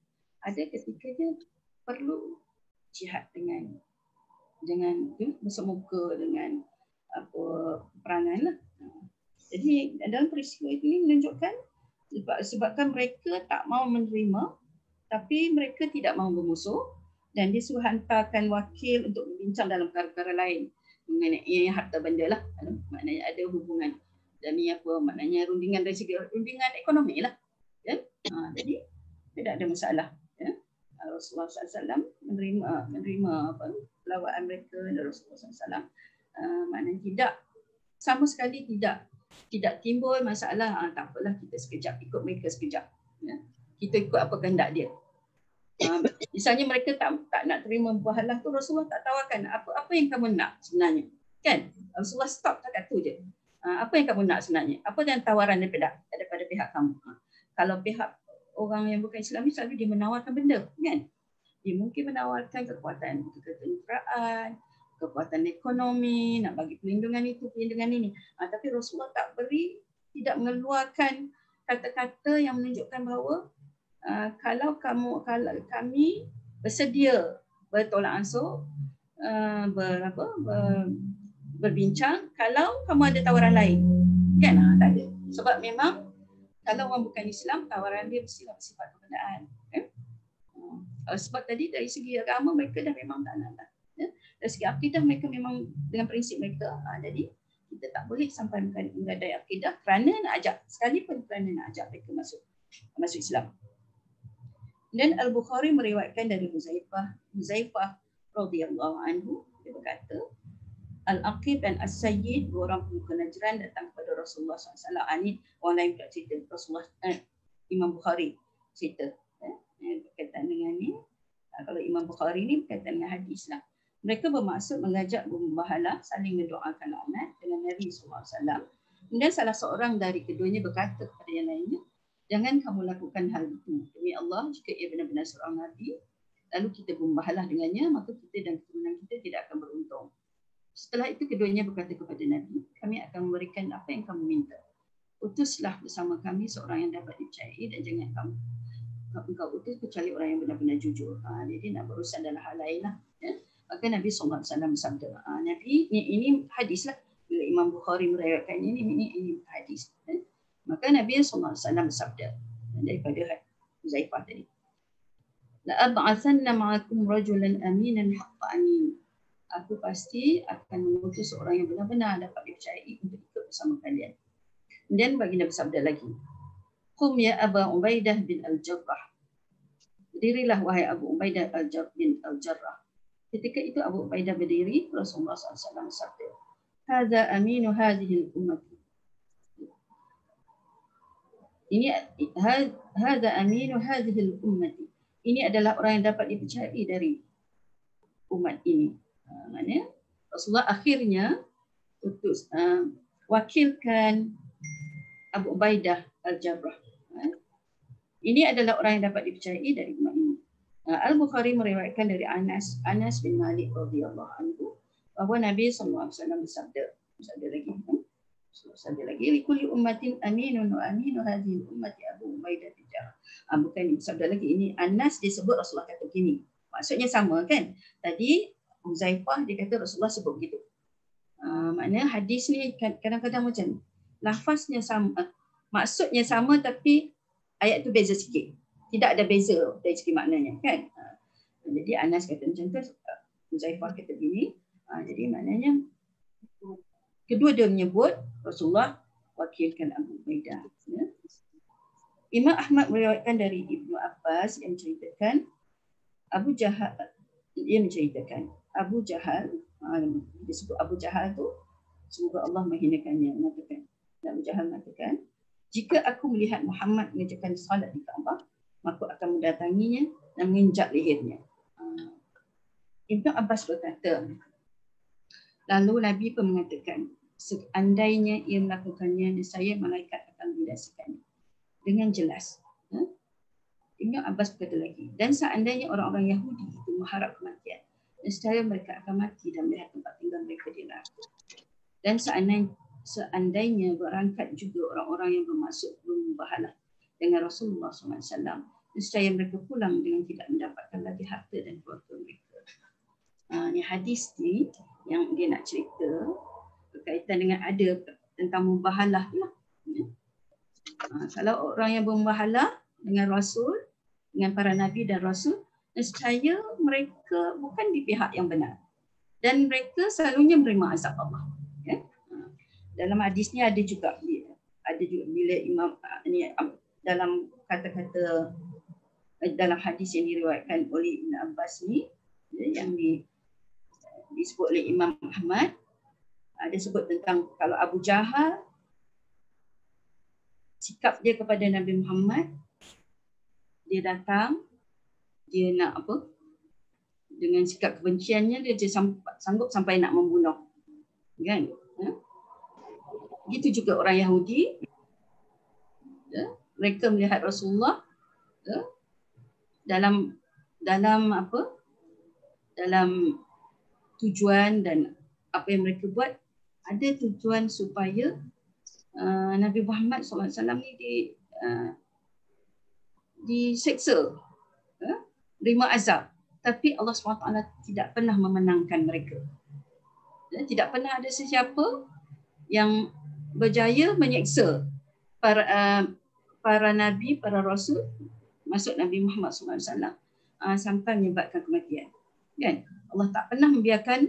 ada ketika dia perlu jihad dengan dengan eh, bersemuka dengan apa perangan lah. Jadi dalam peristiwa ini menunjukkan sebab sebabkan mereka tak mau menerima tapi mereka tidak mahu bermusuh dan disuruh hantarkan wakil untuk berbincang dalam perkara-perkara lain mengenai harta benda lah maknanya ada hubungan ni apa maknanya rundingan dari segi rundingan ekonomi lah ya? ha, jadi tidak ada masalah ya? Rasulullah SAW menerima menerima apa lawaan mereka Rasulullah SAW uh, maknanya tidak sama sekali tidak tidak timbul masalah ah, tak apalah kita sekejap ikut mereka sekejap ya. kita ikut apa kehendak dia misalnya mereka tak tak nak terima buah halal tu Rasulullah tak tawarkan apa apa yang kamu nak sebenarnya. Kan? Rasulullah stop tak tu je. Uh, apa yang kamu nak sebenarnya? Apa yang tawaran daripada daripada pihak kamu? Uh, kalau pihak orang yang bukan Islam selalu dia menawarkan benda kan? Dia mungkin menawarkan kekuatan ketenteraan, kekuatan ekonomi, nak bagi perlindungan itu, perlindungan ini. Ha, tapi Rasulullah tak beri, tidak mengeluarkan kata-kata yang menunjukkan bahawa uh, kalau kamu kalau kami bersedia bertolak ansur uh, ber, apa, ber, berbincang kalau kamu ada tawaran lain kan ha, tak ada sebab memang kalau orang bukan Islam tawaran dia mesti bersifat kebenaran eh? Sebab tadi dari segi agama mereka dah memang tak nak lah. Ya? Dari segi akidah mereka memang dengan prinsip mereka. Uh, jadi kita tak boleh sampai mengadai akidah kerana nak ajak sekalipun kerana nak ajak mereka masuk masuk Islam. Dan Al-Bukhari meriwayatkan dari Muzaifah, Muzaifah radhiyallahu anhu dia berkata Al-Aqib dan As-Sayyid dua orang pemuka Najran datang kepada Rasulullah SAW. Ini orang lain pula cerita Rasulullah eh, Imam Bukhari cerita yang berkaitan dengan ni. Kalau Imam Bukhari ni berkaitan dengan hadis lah. Mereka bermaksud mengajak bermubahalah saling mendoakan laknat dengan Nabi SAW. Kemudian salah seorang dari keduanya berkata kepada yang lainnya, jangan kamu lakukan hal itu. Demi Allah, jika ia benar-benar seorang Nabi, lalu kita bermubahalah dengannya, maka kita dan keturunan kita tidak akan beruntung. Setelah itu keduanya berkata kepada Nabi, kami akan memberikan apa yang kamu minta. Utuslah bersama kami seorang yang dapat dipercayai dan jangan kamu engkau utus kecuali orang yang benar-benar jujur. Ha, jadi nak berurusan dalam hal lain lah. Ya. Maka Nabi SAW bersabda. Ha, Nabi ini, ini hadis lah. Bila Imam Bukhari merayakan ini, ini, ini hadis. Ya. Maka Nabi SAW bersabda. Daripada Zaifah tadi. La ab'athanna ma'akum rajulan aminan haqqa amin. Aku pasti akan mengutus seorang yang benar-benar dapat dipercayai untuk ikut bersama kalian. Dan baginda bersabda lagi. Qum ya Aba Ubaidah bin Al-Jarrah. Berdirilah wahai Abu Ubaidah bin Al-Jarrah. Ketika itu Abu Ubaidah berdiri, Rasulullah SAW bersabda, Hada aminu hadhihi al-ummat. Ini hada aminu hadhihi al-ummat. Ini adalah orang yang dapat dipercayai dari umat ini. Uh, maknanya Rasulullah akhirnya utus uh, wakilkan Abu Ubaidah Al-Jarrah ini adalah orang yang dapat dipercayai dari umat ini. Uh, Al-Bukhari meriwayatkan dari Anas Anas bin Malik radhiyallahu anhu bahawa Nabi SAW bersabda bersabda lagi? Bersabda lagi likuli ummatin aminun wa aminu hadhihi ummati Abu Ubaidah bin Jarrah. Uh, bukan bersabda lagi ini Anas disebut Rasulullah kata begini. Maksudnya sama kan? Tadi Uzaifah dia kata Rasulullah sebut begitu. Uh, maknanya hadis ni kadang-kadang macam lafaznya sama maksudnya sama tapi ayat tu beza sikit. Tidak ada beza dari segi maknanya kan. Ha. Jadi Anas kata macam tu, Muzaifah kata begini. Jadi maknanya kedua dia menyebut Rasulullah wakilkan Abu Ubaidah. Ya. Imam Ahmad meriwayatkan dari Ibnu Abbas yang menceritakan Abu Jahal dia menceritakan Abu Jahal ha, disebut Abu Jahal tu semoga Allah menghinakannya mengatakan Abu Jahal mengatakan jika aku melihat Muhammad mengerjakan salat di Kaabah, maka akan mendatanginya dan menginjak lehernya. Ah. Ibn Abbas berkata, lalu Nabi pun mengatakan, seandainya ia melakukannya, saya malaikat akan mendasakannya. Dengan jelas. Ha? Ibn Abbas berkata lagi, dan seandainya orang-orang Yahudi itu mengharap kematian, nescaya mereka akan mati dan melihat tempat tinggal mereka di neraka. Dan seandainya seandainya berangkat juga orang-orang yang bermaksud bermubahalah dengan Rasulullah SAW, nescaya mereka pulang dengan tidak mendapatkan lagi harta dan keluarga mereka. Uh, ni hadis ni yang dia nak cerita berkaitan dengan ada tentang mubahalah lah. Ya. Uh, kalau orang yang bermubahalah dengan Rasul, dengan para Nabi dan Rasul, nescaya mereka bukan di pihak yang benar. Dan mereka selalunya menerima azab Allah dalam hadis ni ada juga ada juga bila imam ni dalam kata-kata eh, dalam hadis yang diriwayatkan oleh Ibn Abbas ni ya, yang di, disebut oleh Imam Ahmad Ada sebut tentang kalau Abu Jahal sikap dia kepada Nabi Muhammad dia datang dia nak apa dengan sikap kebenciannya dia, dia sanggup sampai nak membunuh kan ha? Begitu juga orang Yahudi ya? mereka melihat Rasulullah ya? dalam dalam apa dalam tujuan dan apa yang mereka buat ada tujuan supaya uh, Nabi Muhammad SAW ni di uh, diseksa uh, terima azab. Tapi Allah SWT tidak pernah memenangkan mereka. Ya, tidak pernah ada sesiapa yang berjaya menyeksa para uh, para nabi para rasul masuk Nabi Muhammad SAW uh, sampai menyebabkan kematian. Kan Allah tak pernah membiarkan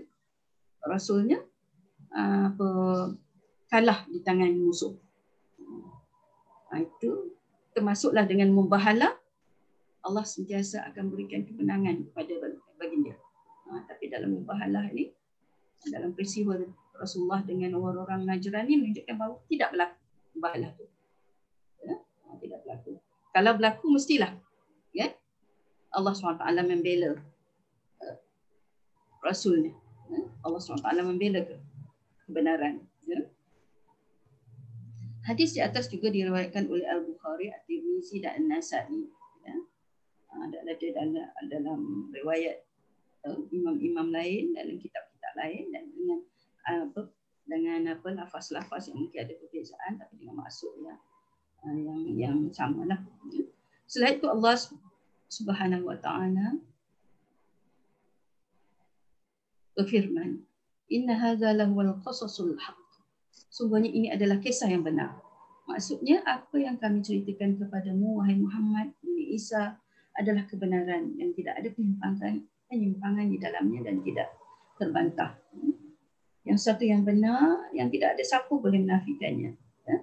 rasulnya uh, apa kalah di tangan musuh uh, itu termasuklah dengan membahala Allah sentiasa akan berikan kemenangan kepada baginda. Ha, tapi dalam mubahalah ini, dalam peristiwa Rasulullah dengan orang-orang Najran ini menunjukkan bahawa tidak berlaku mubahalah itu. Ya? Tidak berlaku. Kalau berlaku, mestilah. Ya? Allah SWT membela Rasulnya. Ya? Allah SWT membela kebenaran. Ya? Hadis di atas juga diriwayatkan oleh Al-Bukhari, At-Tirmizi dan An-Nasai. Ah, ada ada dalam, dalam riwayat uh, imam-imam lain dalam kitab-kitab lain dan dengan apa dengan apa lafaz-lafaz yang mungkin ada perbezaan tapi dengan maksud yang uh, yang yang sama lah. Selain itu Allah Subhanahu Wa Taala berfirman, Inna hadza lahu al-qasasul haq. Sungguhnya ini adalah kisah yang benar. Maksudnya apa yang kami ceritakan kepadamu wahai Muhammad, Nabi Isa, adalah kebenaran yang tidak ada penyimpangan penyimpangan di dalamnya dan tidak terbantah. Yang satu yang benar yang tidak ada siapa boleh menafikannya. Ya.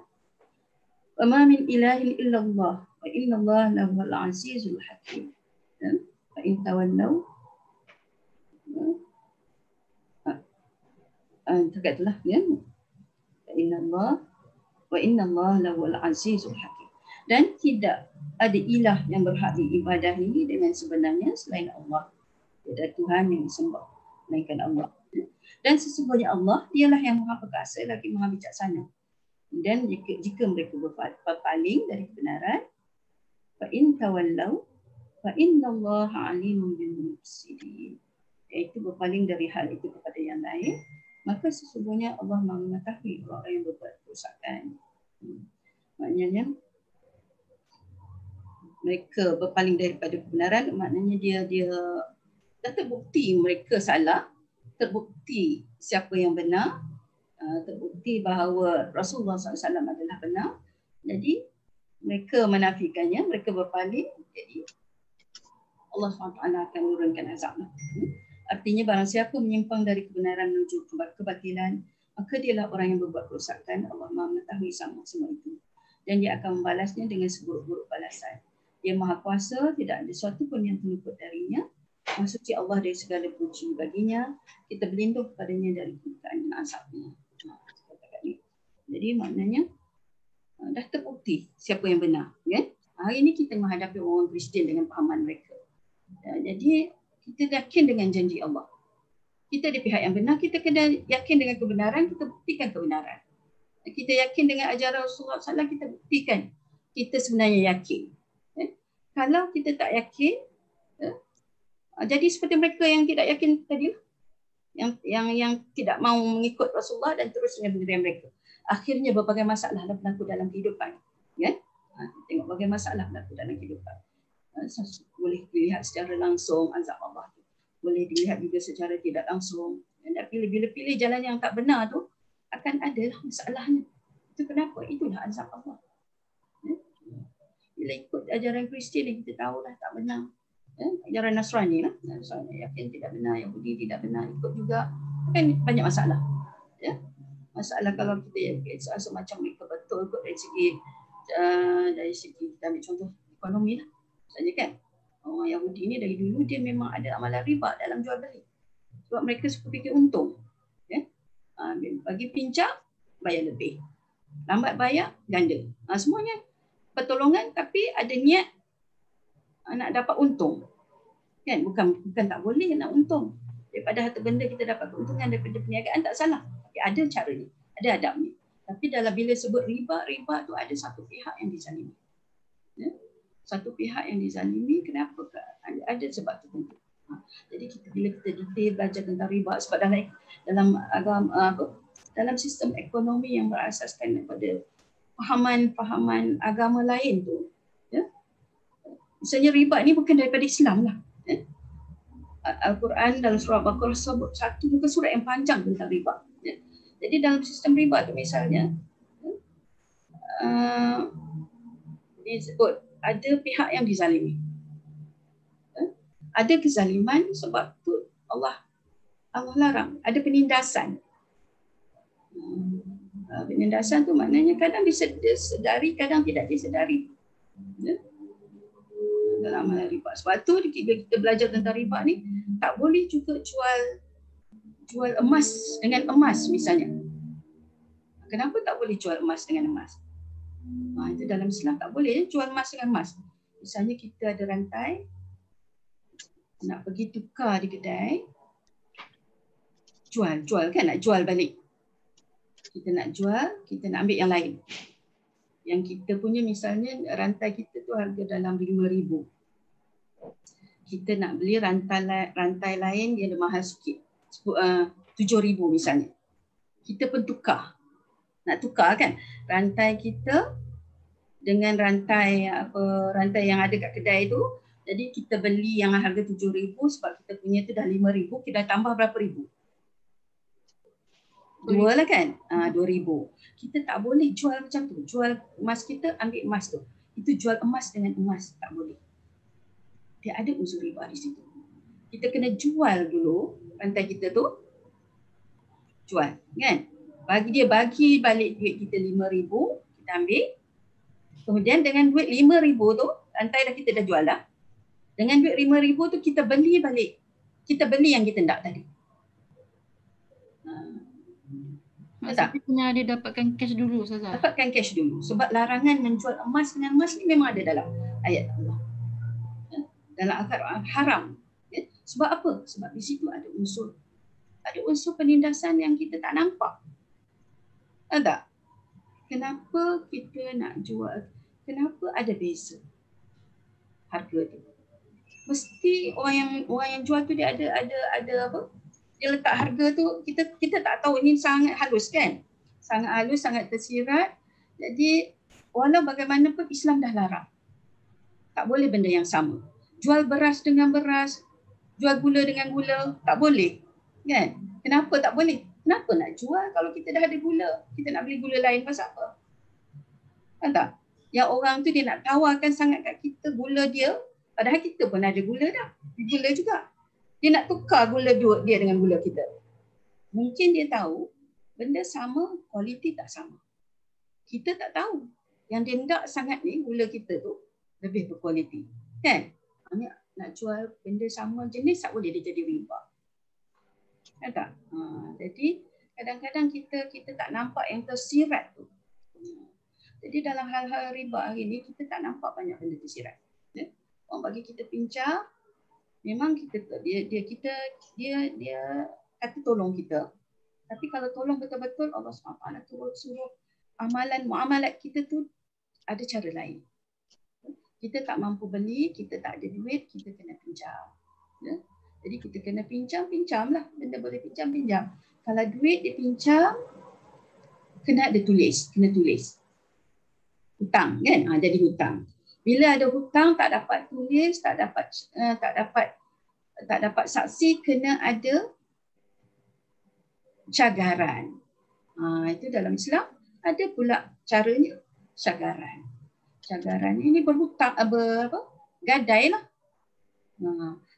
Wa ma min ilahin illallah wa inna Allah lahul azizul hakim. Ya. Fa in tawallaw Tegak itulah ya. Inna Allah wa inna Allah lahul azizul hakim. Dan tidak ada ilah yang berhak diibadahi dengan sebenarnya selain Allah. Ada Tuhan yang disembah melainkan Allah. Dan sesungguhnya Allah dialah yang maha perkasa lagi maha bijaksana. Dan jika, jika mereka berpaling dari kebenaran, fa in tawallau fa inna Allah alimun bil mufsidin. Iaitu berpaling dari hal itu kepada yang lain, maka sesungguhnya Allah mengetahui orang yang berbuat kerusakan. Hmm. Maknanya mereka berpaling daripada kebenaran maknanya dia dia dah terbukti mereka salah terbukti siapa yang benar uh, terbukti bahawa Rasulullah SAW adalah benar jadi mereka menafikannya mereka berpaling jadi Allah SWT akan turunkan azab hmm? Artinya barang siapa menyimpang dari kebenaran menuju kebatilan maka dialah orang yang berbuat kerosakan Allah Maha mengetahui sama semua itu dan dia akan membalasnya dengan seburuk-buruk balasan dia maha kuasa, tidak ada sesuatu pun yang terluput darinya. Maksudnya Allah dari segala puji baginya. Kita berlindung kepadanya dari kebukaan dan asapnya. Jadi maknanya uh, dah terbukti siapa yang benar. Ya? Hari ini kita menghadapi orang Kristian dengan pahaman mereka. Ya, jadi kita yakin dengan janji Allah. Kita di pihak yang benar, kita kena yakin dengan kebenaran, kita buktikan kebenaran. Kita yakin dengan ajaran Rasulullah SAW, kita buktikan. Kita sebenarnya yakin. Kalau kita tak yakin ya, jadi seperti mereka yang tidak yakin tadi yang yang yang tidak mau mengikut Rasulullah dan terus dengan pendirian mereka. Akhirnya berbagai masalah dah berlaku dalam kehidupan. Ya? Ha, tengok berbagai masalah berlaku dalam kehidupan boleh dilihat secara langsung azab Allah boleh dilihat juga secara tidak langsung dan bila pilih jalan yang tak benar tu akan ada lah masalahnya itu kenapa itulah azab Allah bila ikut ajaran Kristian kita tahu lah tak benar. Ya, ajaran Nasrani lah. Nasrani yakin tidak benar, Yahudi tidak benar, ikut juga. Kan banyak masalah. Ya. Masalah kalau kita yakin soal macam mereka betul ikut dari segi uh, dari segi kita ambil contoh ekonomi lah. Misalnya kan, orang Yahudi ni dari dulu dia memang ada amalan riba dalam jual beli. Sebab mereka suka fikir untung. Ya. Ha, bagi pinjam, bayar lebih. Lambat bayar, ganda. Ha, semuanya pertolongan tapi ada niat ha, nak dapat untung. Kan? Bukan bukan tak boleh nak untung. Daripada harta benda kita dapat keuntungan daripada perniagaan tak salah. Tapi ada cara ni, ada adabnya. Tapi dalam bila sebut riba, riba tu ada satu pihak yang dizalimi. Ya? Satu pihak yang dizalimi, kenapa? Ada, ada sebab tertentu. Ha. Jadi kita bila kita detail belajar tentang riba sebab dalam dalam agama apa dalam sistem ekonomi yang berasaskan kepada fahaman-fahaman agama lain tu ya misalnya riba ni bukan daripada Islam lah ya? Al-Quran dalam surah Baqarah sebut satu muka surat yang panjang tentang riba ya? jadi dalam sistem riba tu misalnya ya? uh, disebut ada pihak yang dizalimi. Ada kezaliman sebab tu Allah Allah larang. Ada penindasan. Hmm. penindasan tu maknanya kadang disedari kadang tidak disedari. Ya? dalam hal riba sebab tu bila kita belajar tentang riba ni tak boleh juga jual jual emas dengan emas misalnya. Kenapa tak boleh jual emas dengan emas Ha, itu dalam Islam tak boleh. Jual emas dengan emas. Misalnya kita ada rantai, nak pergi tukar di kedai jual jual kan? Nak jual balik. Kita nak jual kita nak ambil yang lain. Yang kita punya misalnya rantai kita tu harga dalam 5000 kita nak beli rantai rantai lain dia mahal sikit. Uh, 7000 misalnya. Kita pun tukar nak tukar kan rantai kita dengan rantai apa rantai yang ada kat kedai tu jadi kita beli yang harga RM7,000 sebab kita punya tu dah RM5,000, kita dah tambah berapa ribu? Dua lah kan? Ah, RM2,000. Kita tak boleh jual macam tu. Jual emas kita, ambil emas tu. Itu jual emas dengan emas. Tak boleh. Dia ada unsur riba di situ. Kita kena jual dulu rantai kita tu. Jual. Kan? Bagi dia bagi balik duit kita RM5,000. Kita ambil. Kemudian dengan duit RM5,000 tu, rantai dah kita dah jual dah. Dengan duit RM5,000 tu kita beli balik. Kita beli yang kita nak tadi. Maksudnya tak? kena ada dapatkan cash dulu Ustazah. Dapatkan cash dulu. Sebab larangan menjual emas dengan emas ni memang ada dalam ayat Allah. Ya? Dalam Al-Quran haram. Ya? Sebab apa? Sebab di situ ada unsur ada unsur penindasan yang kita tak nampak. Ada? Kenapa kita nak jual? Kenapa ada beza? Harga tu? mesti orang yang orang yang jual tu dia ada ada ada apa? Dia letak harga tu kita kita tak tahu. Ini sangat halus kan? Sangat halus sangat tersirat. Jadi walau bagaimanapun Islam dah larang. Tak boleh benda yang sama. Jual beras dengan beras jual gula dengan gula tak boleh. Kan? Kenapa tak boleh kenapa nak jual kalau kita dah ada gula kita nak beli gula lain pasal apa kan tak yang orang tu dia nak tawarkan sangat kat kita gula dia Padahal kita pun ada gula dah. Gula juga. Dia nak tukar gula dia dengan gula kita. Mungkin dia tahu benda sama, kualiti tak sama. Kita tak tahu. Yang dia nak sangat ni gula kita tu lebih berkualiti. Kan? Hanya nak jual benda sama jenis tak boleh dia jadi riba. Kan tak? Ha, jadi kadang-kadang kita kita tak nampak yang tersirat tu. Jadi dalam hal-hal riba hari ni kita tak nampak banyak benda tersirat orang bagi kita pinjam memang kita dia dia kita dia dia kata tolong kita tapi kalau tolong betul-betul Allah SWT turut suruh amalan muamalat kita tu ada cara lain kita tak mampu beli kita tak ada duit kita kena pinjam ya? Jadi kita kena pinjam pinjam lah benda boleh pinjam pinjam kalau duit dia pinjam kena ada tulis kena tulis hutang kan ha, jadi hutang bila ada hutang tak dapat tulis, tak dapat uh, tak dapat tak dapat saksi kena ada cagaran. Ha, itu dalam Islam ada pula caranya cagaran. Cagaran ini berhutang eh, ber, apa? Gadai lah. Ha,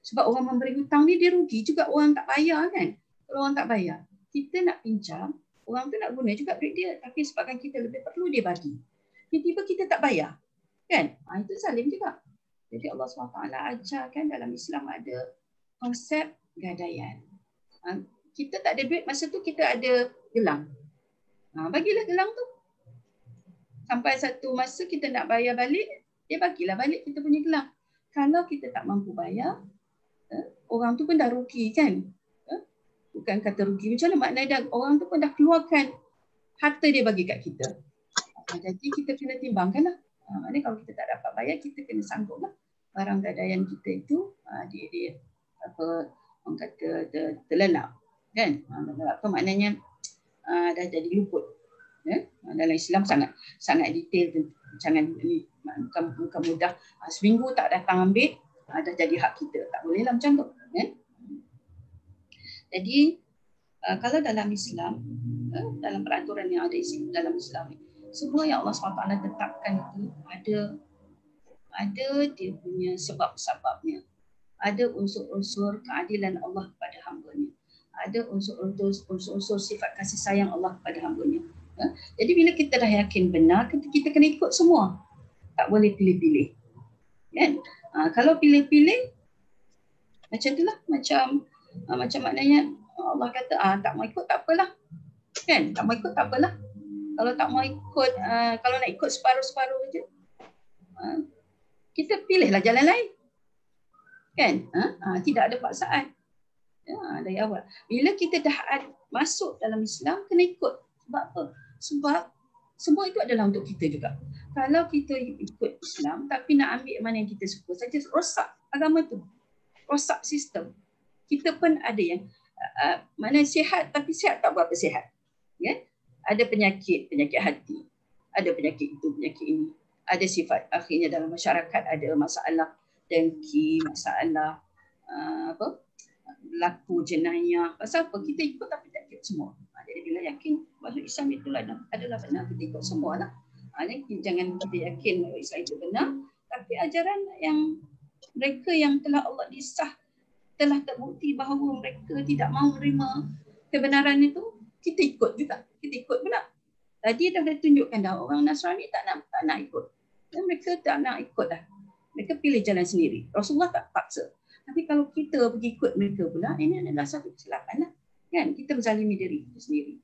sebab orang memberi hutang ni dia rugi juga orang tak bayar kan. Kalau orang tak bayar. Kita nak pinjam, orang tu nak guna juga duit dia. Tapi sebabkan kita lebih perlu dia bagi. Tiba-tiba kita tak bayar. Kan? Ha, itu zalim juga. Jadi Allah SWT ajarkan dalam Islam ada konsep gadaian. Ha, kita tak ada duit masa tu kita ada gelang. Ha, bagilah gelang tu. Sampai satu masa kita nak bayar balik, dia bagilah balik kita punya gelang. Kalau kita tak mampu bayar, orang tu pun dah rugi kan? Eh, bukan kata rugi. Macam mana maknanya dah, orang tu pun dah keluarkan harta dia bagi kat kita. Ha, jadi kita kena timbangkan lah. Ha, maknanya kalau kita tak dapat bayar, kita kena sanggup lah. Barang gadaian kita itu, ha, dia, dia apa orang kata terlelap. Kan? Apa maknanya dah jadi luput. Ya? Dalam Islam sangat sangat detail. Jangan ni bukan, bukan mudah. Seminggu tak datang ambil, uh, dah jadi hak kita. Tak boleh lah macam tu. Ya? Jadi uh, kalau dalam Islam, uh, dalam peraturan yang ada dalam Islam semua yang Allah SWT tetapkan itu ada ada dia punya sebab-sebabnya. Ada unsur-unsur keadilan Allah kepada hamba-Nya ada unsur-unsur sifat kasih sayang Allah kepada hamba-Nya. Ya? Jadi bila kita dah yakin benar, kita kena ikut semua. Tak boleh pilih-pilih. Kan? Ha, kalau pilih-pilih, macam itulah. Macam ha, macam maknanya Allah kata, ah, tak mau ikut tak apalah. Kan? Tak mau ikut tak apalah. Kalau tak mau ikut, uh, kalau nak ikut separuh-separuh saja, uh, kita pilihlah jalan lain. Kan? Uh, uh, tidak ada paksaan. Ya, dari awal. Bila kita dah masuk dalam Islam, kena ikut. Sebab apa? Sebab semua itu adalah untuk kita juga. Kalau kita ikut Islam tapi nak ambil mana yang kita suka saja, rosak agama tu. Rosak sistem. Kita pun ada yang uh, mana sihat tapi sihat tak berapa sihat. Ya? Ada penyakit, penyakit hati. Ada penyakit itu, penyakit ini. Ada sifat akhirnya dalam masyarakat ada masalah dengki, masalah uh, apa? Berlaku jenayah. Pasal apa? Kita ikut tapi tak ikut semua. Ha, jadi bila yakin bahawa Islam itu adalah benar, kita ikut semua lah. Ha, jadi jangan kita yakin bahawa Islam itu benar. Tapi ajaran yang mereka yang telah Allah disah telah terbukti bahawa mereka tidak mahu menerima kebenaran itu, kita ikut juga. Kita ikut pula. Tadi dah tunjukkan dah orang Nasrani tak nak tak nak ikut. Dan mereka tak nak ikut dah. Mereka pilih jalan sendiri. Rasulullah tak paksa. Tapi kalau kita pergi ikut mereka pula, ini adalah satu kesilapan lah. Kan? Kita berzalimi diri kita sendiri.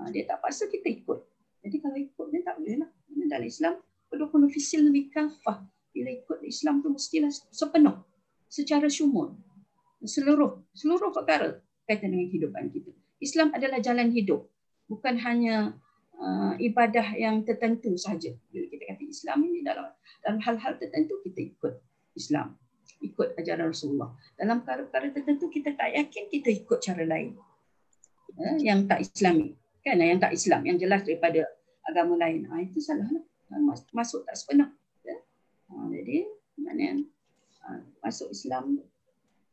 Ha, dia tak paksa kita ikut. Jadi kalau ikut dia tak boleh lah. Dalam Islam, kedua-dua fisil lebih kafah. Bila ikut Islam tu mestilah sepenuh. Secara syumul. Seluruh, seluruh perkara kaitan dengan kehidupan kita. Islam adalah jalan hidup. Bukan hanya uh, ibadah yang tertentu sahaja. Bila kita kata Islam ini dalam dalam hal-hal tertentu kita ikut Islam ikut ajaran Rasulullah. Dalam perkara-perkara tertentu kita tak yakin kita ikut cara lain. Eh, yang tak islami. Kan yang tak Islam, yang jelas daripada agama lain. Ha, itu salah lah. Masuk tak sepenuh. Ya? Ha, jadi, mana ha, masuk Islam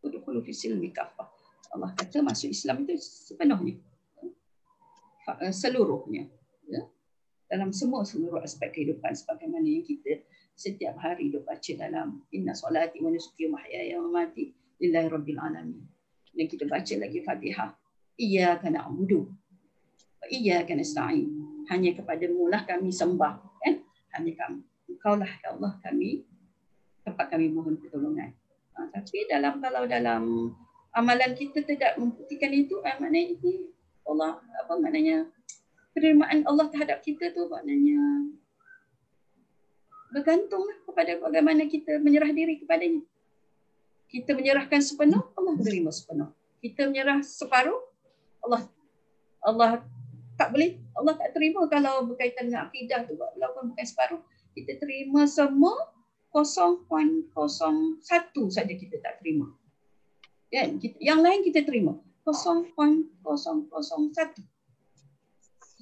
kudukulu fisil mikafah. Allah kata masuk Islam itu sepenuhnya. Ha, seluruhnya. Ya? Dalam semua seluruh aspek kehidupan sebagaimana yang kita setiap hari duk baca dalam inna solati wa nusuki wa mahyaya wa mamati lillahi rabbil alamin. Dan kita baca lagi Fatihah. Iyyaka na'budu wa iyyaka nasta'in. Hanya kepada lah kami sembah, kan? Hanya kamu. Engkau lah ya Allah kami tempat kami mohon pertolongan. Ha, tapi dalam kalau dalam amalan kita tidak membuktikan itu, eh, maknanya ini Allah apa maknanya penerimaan Allah terhadap kita tu maknanya bergantunglah kepada bagaimana kita menyerah diri kepadanya. Kita menyerahkan sepenuh, Allah menerima sepenuh. Kita menyerah separuh, Allah Allah tak boleh, Allah tak terima kalau berkaitan dengan akidah tu, walaupun bukan separuh. Kita terima semua 0.01 saja kita tak terima. Kan? Yang lain kita terima. 0.001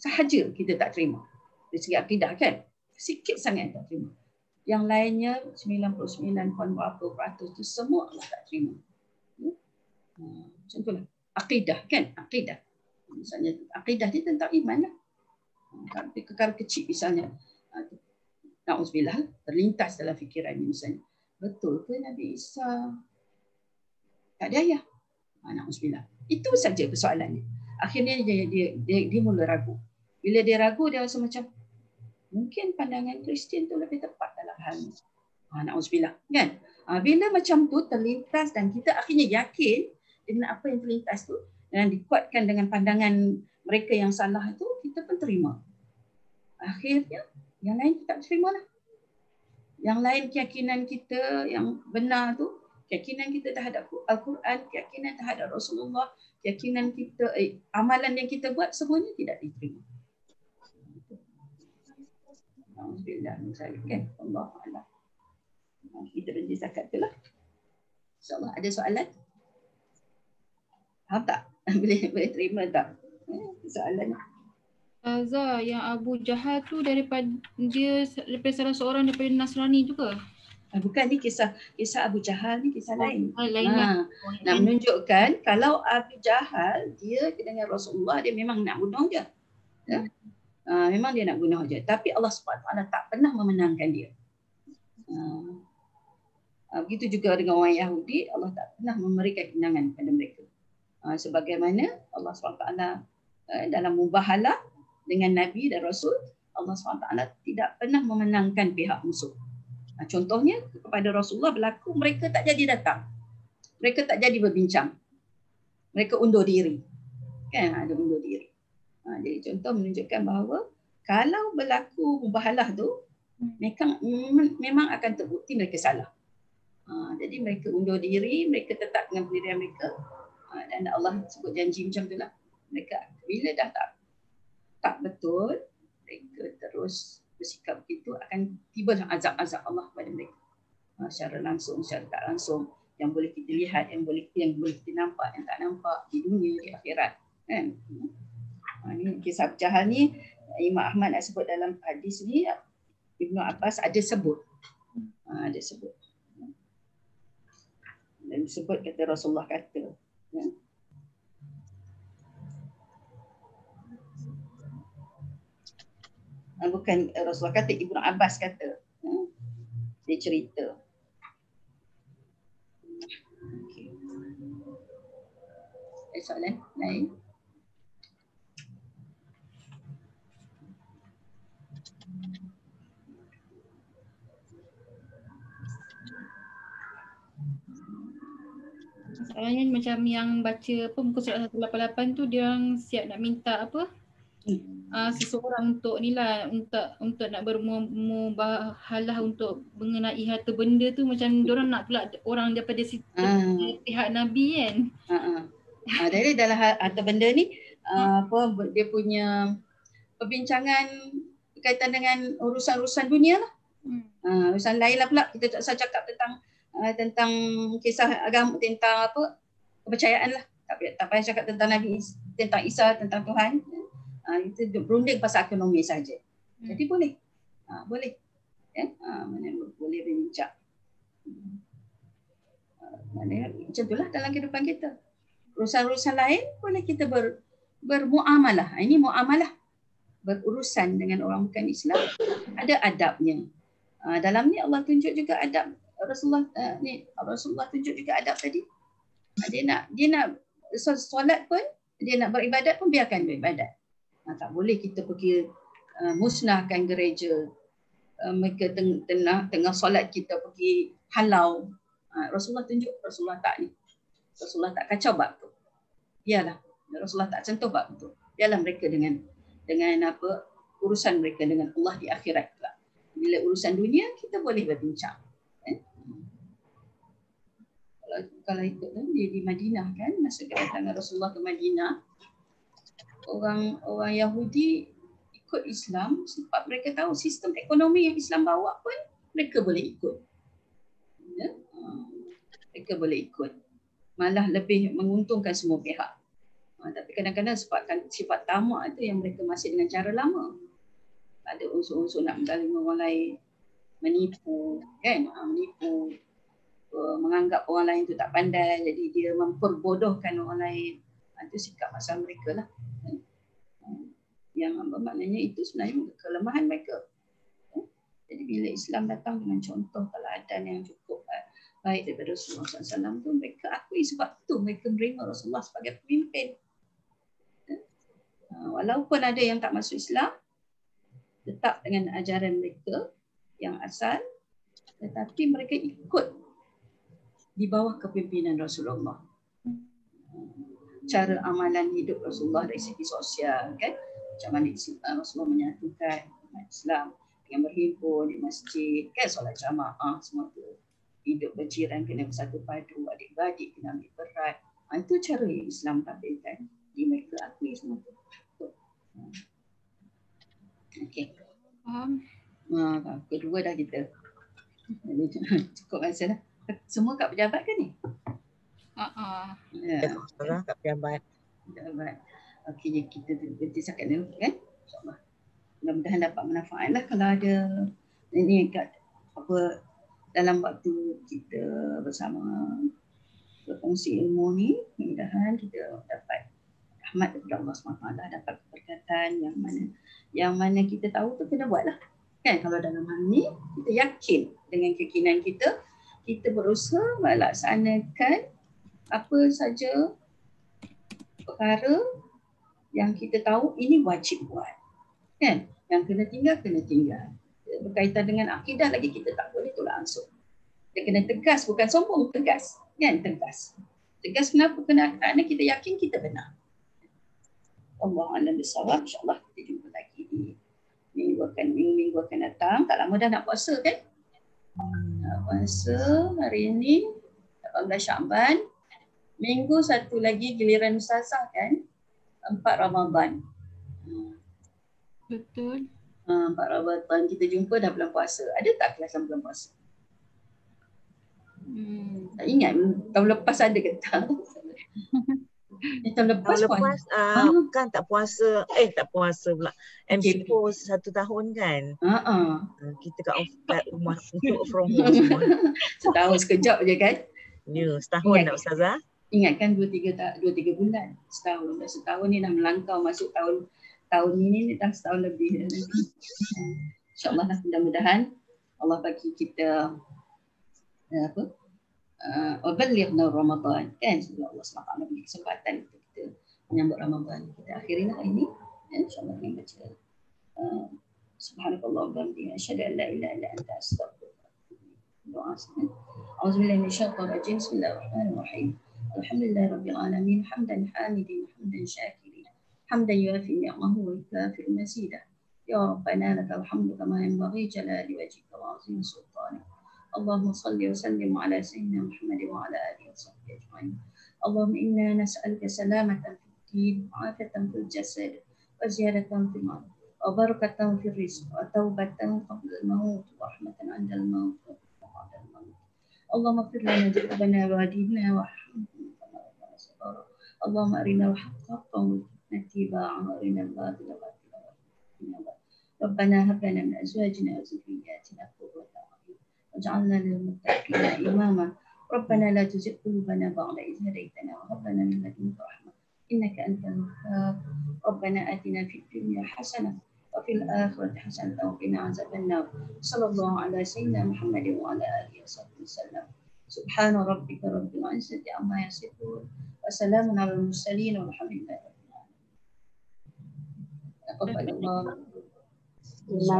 sahaja kita tak terima. Dari segi akidah kan? Sikit sangat tak terima. Yang lainnya 99 poin berapa peratus tu semua Allah tak terima. Hmm? Ha, macam tu lah. Akidah kan? Akidah. Misalnya akidah dia tentang iman lah. Tapi ha, kekal kecil misalnya. Ha, Na'udzubillah terlintas dalam fikiran ni misalnya. Betul ke Nabi Isa tak ada ayah? Na'udzubillah. Itu saja persoalannya. Akhirnya dia, dia, dia, dia mula ragu. Bila dia ragu, dia rasa macam mungkin pandangan Kristian tu lebih tepat dalam hal ini. Ha, Na'udzubillah. Kan? Ha, bila macam tu terlintas dan kita akhirnya yakin dengan apa yang terlintas tu dan dikuatkan dengan pandangan mereka yang salah itu kita pun terima. Akhirnya yang lain kita terima lah. Yang lain keyakinan kita yang benar tu, keyakinan kita terhadap Al-Quran, keyakinan terhadap Rasulullah, keyakinan kita, eh, amalan yang kita buat semuanya tidak diterima. Alhamdulillah. Okay. Allah Allah. Kita berhenti zakat tu lah. InsyaAllah ada soalan? Faham tak? boleh, boleh terima tak? Eh, soalan ni. Azza, yang Abu Jahal tu daripada dia daripada salah seorang daripada Nasrani juga. Ah, bukan ni kisah kisah Abu Jahal ni kisah lain. Oh, lain Ha, nak menunjukkan kalau Abu Jahal dia dengan Rasulullah dia memang nak bunuh je. Ya? Uh, memang dia nak bunuh je. Tapi Allah SWT tak pernah memenangkan dia. Uh, uh, begitu juga dengan orang Yahudi, Allah tak pernah memberikan kemenangan kepada mereka. Uh, sebagaimana Allah SWT uh, dalam mubahalah dengan Nabi dan Rasul, Allah SWT tidak pernah memenangkan pihak musuh. Nah, contohnya kepada Rasulullah berlaku mereka tak jadi datang. Mereka tak jadi berbincang. Mereka undur diri. Kan ada undur diri. Ha, jadi contoh menunjukkan bahawa kalau berlaku mubahalah tu mereka mm, memang akan terbukti mereka salah. Ha, jadi mereka undur diri, mereka tetap dengan pendirian mereka. Ha, dan Allah sebut janji macam tu lah. Mereka bila dah tak tak betul, mereka terus bersikap begitu akan tiba azab-azab Allah kepada mereka. Ha, secara langsung, secara tak langsung yang boleh kita lihat, yang boleh yang boleh kita nampak, yang tak nampak di dunia, di akhirat. Kan? Ha, ni kisah Jahal ni Imam Ahmad nak sebut dalam hadis ni Ibnu Abbas ada sebut. Ha, ada sebut. Dan sebut kata Rasulullah kata. Ya. Ha, bukan Rasulullah kata Ibnu Abbas kata. Ya. Dia cerita. Okay. Eh, soalan lain? Soalnya macam yang baca apa muka surat 188 tu dia orang siap nak minta apa? Hmm. Uh, seseorang untuk ni lah untuk untuk nak bermubahalah untuk mengenai harta benda tu macam orang nak pula orang daripada situ Ah. pihak Nabi kan. Ha jadi dalam ha- harta benda ni uh, apa dia punya perbincangan berkaitan dengan urusan-urusan dunia lah. Hmm. Uh, urusan lain lah pula kita tak usah cakap tentang uh, tentang kisah agama tentang apa kepercayaan lah. Tak payah, tak payah cakap tentang Nabi tentang Isa tentang Tuhan. Uh, itu berunding pasal ekonomi saja. Hmm. Jadi boleh. Uh, boleh. Ya, uh, mana boleh berbincang. Uh, mana macam itulah dalam kehidupan kita urusan-urusan lain boleh kita ber, bermuamalah. Ini muamalah berurusan dengan orang bukan Islam ada adabnya. Uh, dalam ni Allah tunjuk juga adab Rasulullah uh, ni Rasulullah tunjuk juga adab tadi. Uh, dia nak dia nak so- solat pun dia nak beribadat pun biarkan beribadat. Uh, tak boleh kita pergi uh, musnahkan gereja. Uh, mereka teng- tengah tengah solat kita pergi halau. Uh, Rasulullah tunjuk Rasulullah tak ni. Rasulullah tak kacau bab tu. Biarlah. Rasulullah tak sentuh bab tu. Biarlah mereka dengan dengan apa urusan mereka dengan Allah di akhirat pula. Bila urusan dunia kita boleh berbincang. Kalau ikut kan di, di Madinah kan masa kedatangan Rasulullah ke Madinah orang orang Yahudi ikut Islam sebab mereka tahu sistem ekonomi yang Islam bawa pun mereka boleh ikut. Ya? Mereka boleh ikut malah lebih menguntungkan semua pihak. Ha, tapi kadang-kadang sebabkan sifat tamak itu yang mereka masih dengan cara lama. Ada unsur-unsur nak mendalimi orang lain, menipu, kan? Ha, menipu, uh, menganggap orang lain itu tak pandai, jadi dia memperbodohkan orang lain. Ha, itu sikap asal mereka lah. Ha, yang apa maknanya itu sebenarnya kelemahan mereka. Ha? Jadi bila Islam datang dengan contoh teladan yang cukup uh, baik daripada Rasulullah SAW tu mereka akui sebab tu mereka menerima Rasulullah sebagai pemimpin. Walaupun ada yang tak masuk Islam, tetap dengan ajaran mereka yang asal, tetapi mereka ikut di bawah kepimpinan Rasulullah. cara amalan hidup Rasulullah dari segi sosial kan macam mana Rasulullah menyatukan umat Islam dengan berhimpun di masjid kan solat jamaah semua tu hidup berjiran kena bersatu padu adik-beradik kena ambil berat ha, itu cara yang Islam tampilkan di mereka akui semua tu Okey. Faham. Ha, kedua dah kita. Cukup masa dah. Semua kat pejabat ke ni? Ah. Ya, Ustazah kat pejabat. pejabat. Okey, jadi kita berhenti sekat dulu kan? InsyaAllah. Mudah-mudahan dapat manfaat lah kalau ada ini kat apa dalam waktu kita bersama berkongsi ilmu ni mudah-mudahan kita dapat rahmat daripada Allah SWT dapat keberkatan yang mana yang mana kita tahu tu kena buat lah kan kalau dalam hal ni kita yakin dengan keyakinan kita kita berusaha melaksanakan apa saja perkara yang kita tahu ini wajib buat. Kan? Yang kena tinggal kena tinggal. Berkaitan dengan akidah lagi kita tak boleh tolak ansur dia kena tegas bukan sombong tegas. Kan? Tegas. Tegas kenapa? Kena kerana kita yakin kita benar. Allah alam bisawab. Insyaallah kita jumpa lagi di minggu akan minggu, akan datang. Tak lama dah nak puasa kan puasa hari ini 18 Syaban minggu satu lagi giliran ustazah kan? Empat Ramadan. Betul. Ha, empat Ramadan. Kita jumpa dah bulan puasa. Ada tak kelas bulan puasa? Hmm. tak ingat. Tahun lepas ada ke tak Tahun lepas, Tahun puasa. lepas uh, Ah. kan tak puasa, eh tak puasa pula. Okay. MCO satu tahun kan. Ah. Uh, kita kat off kat rumah untuk from home semua. Setahun sekejap je kan. Ya, setahun Ingat. tak Ustazah? Ingatkan dua tiga tak dua tiga bulan setahun dah setahun ni dah melangkau masuk tahun tahun ini ni dah setahun lebih dah. InsyaAllah lah mudah-mudahan Allah bagi kita uh, apa uh, Waballighna Ramadan kan sebab Allah SWT bagi kesempatan untuk kita menyambut Ramadan kita akhiri lah ini ya, insyaAllah dengan baca uh, Subhanakallah wa bihamdika asyhadu an la ilaha illa anta astaghfiruka. Doa sekarang. Auzubillahi minasyaitonir rajim. Bismillahirrahmanirrahim. Alhamdulillah rabbil alamin hamdan hamidin hamdan syakirin hamdan yuafi ni'amahu wa yukafi mazidah. Ya Rabbana lakal hamdu kama yanbaghi jalali wajhika wa azim sultanik. اللهم صل وسلم على سيدنا محمد وعلى آله وصحبه أجمعين. اللهم إنا نسألك سلامة في الدين وعافية في الجسد وزيادة في المال وبركة في الرزق وتوبة قبل الموت ورحمة عند الموت وبعد الموت. اللهم اغفر لنا ذنوبنا وهدينا وارحمنا. اللهم أرنا الحق حقا وارزقنا اتباعه وأرنا الباطل باطلا وارزقنا. ربنا هب لنا من أزواجنا وذرياتنا قرة واجعلنا للمتقين إماما. ربنا لا تزغ قلوبنا بعد إذ هديتنا وهب لنا من لدنك رحمة إنك أنت الوهاب. ربنا آتنا في الدنيا حسنة وفي الآخرة حسنة وقنا عذاب النار. صلى الله على سيدنا محمد وعلى آله وصحبه وسلم. سبحان ربك رب العزة عما يصفون وسلام على المرسلين والحمد لله رب العالمين. تقبل الله Terima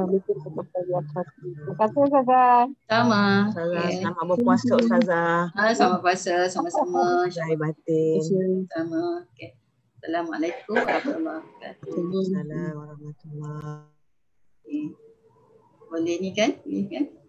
kasih Ustazah. sama Ustazah, okay. selamat berpuasa Ustazah. Ah, sama puasa sama-sama Jai batin. sama okay. Assalamualaikum warahmatullahi wabarakatuh Assalamualaikum warahmatullahi Okay. Boleh ni kan? Boleh kan?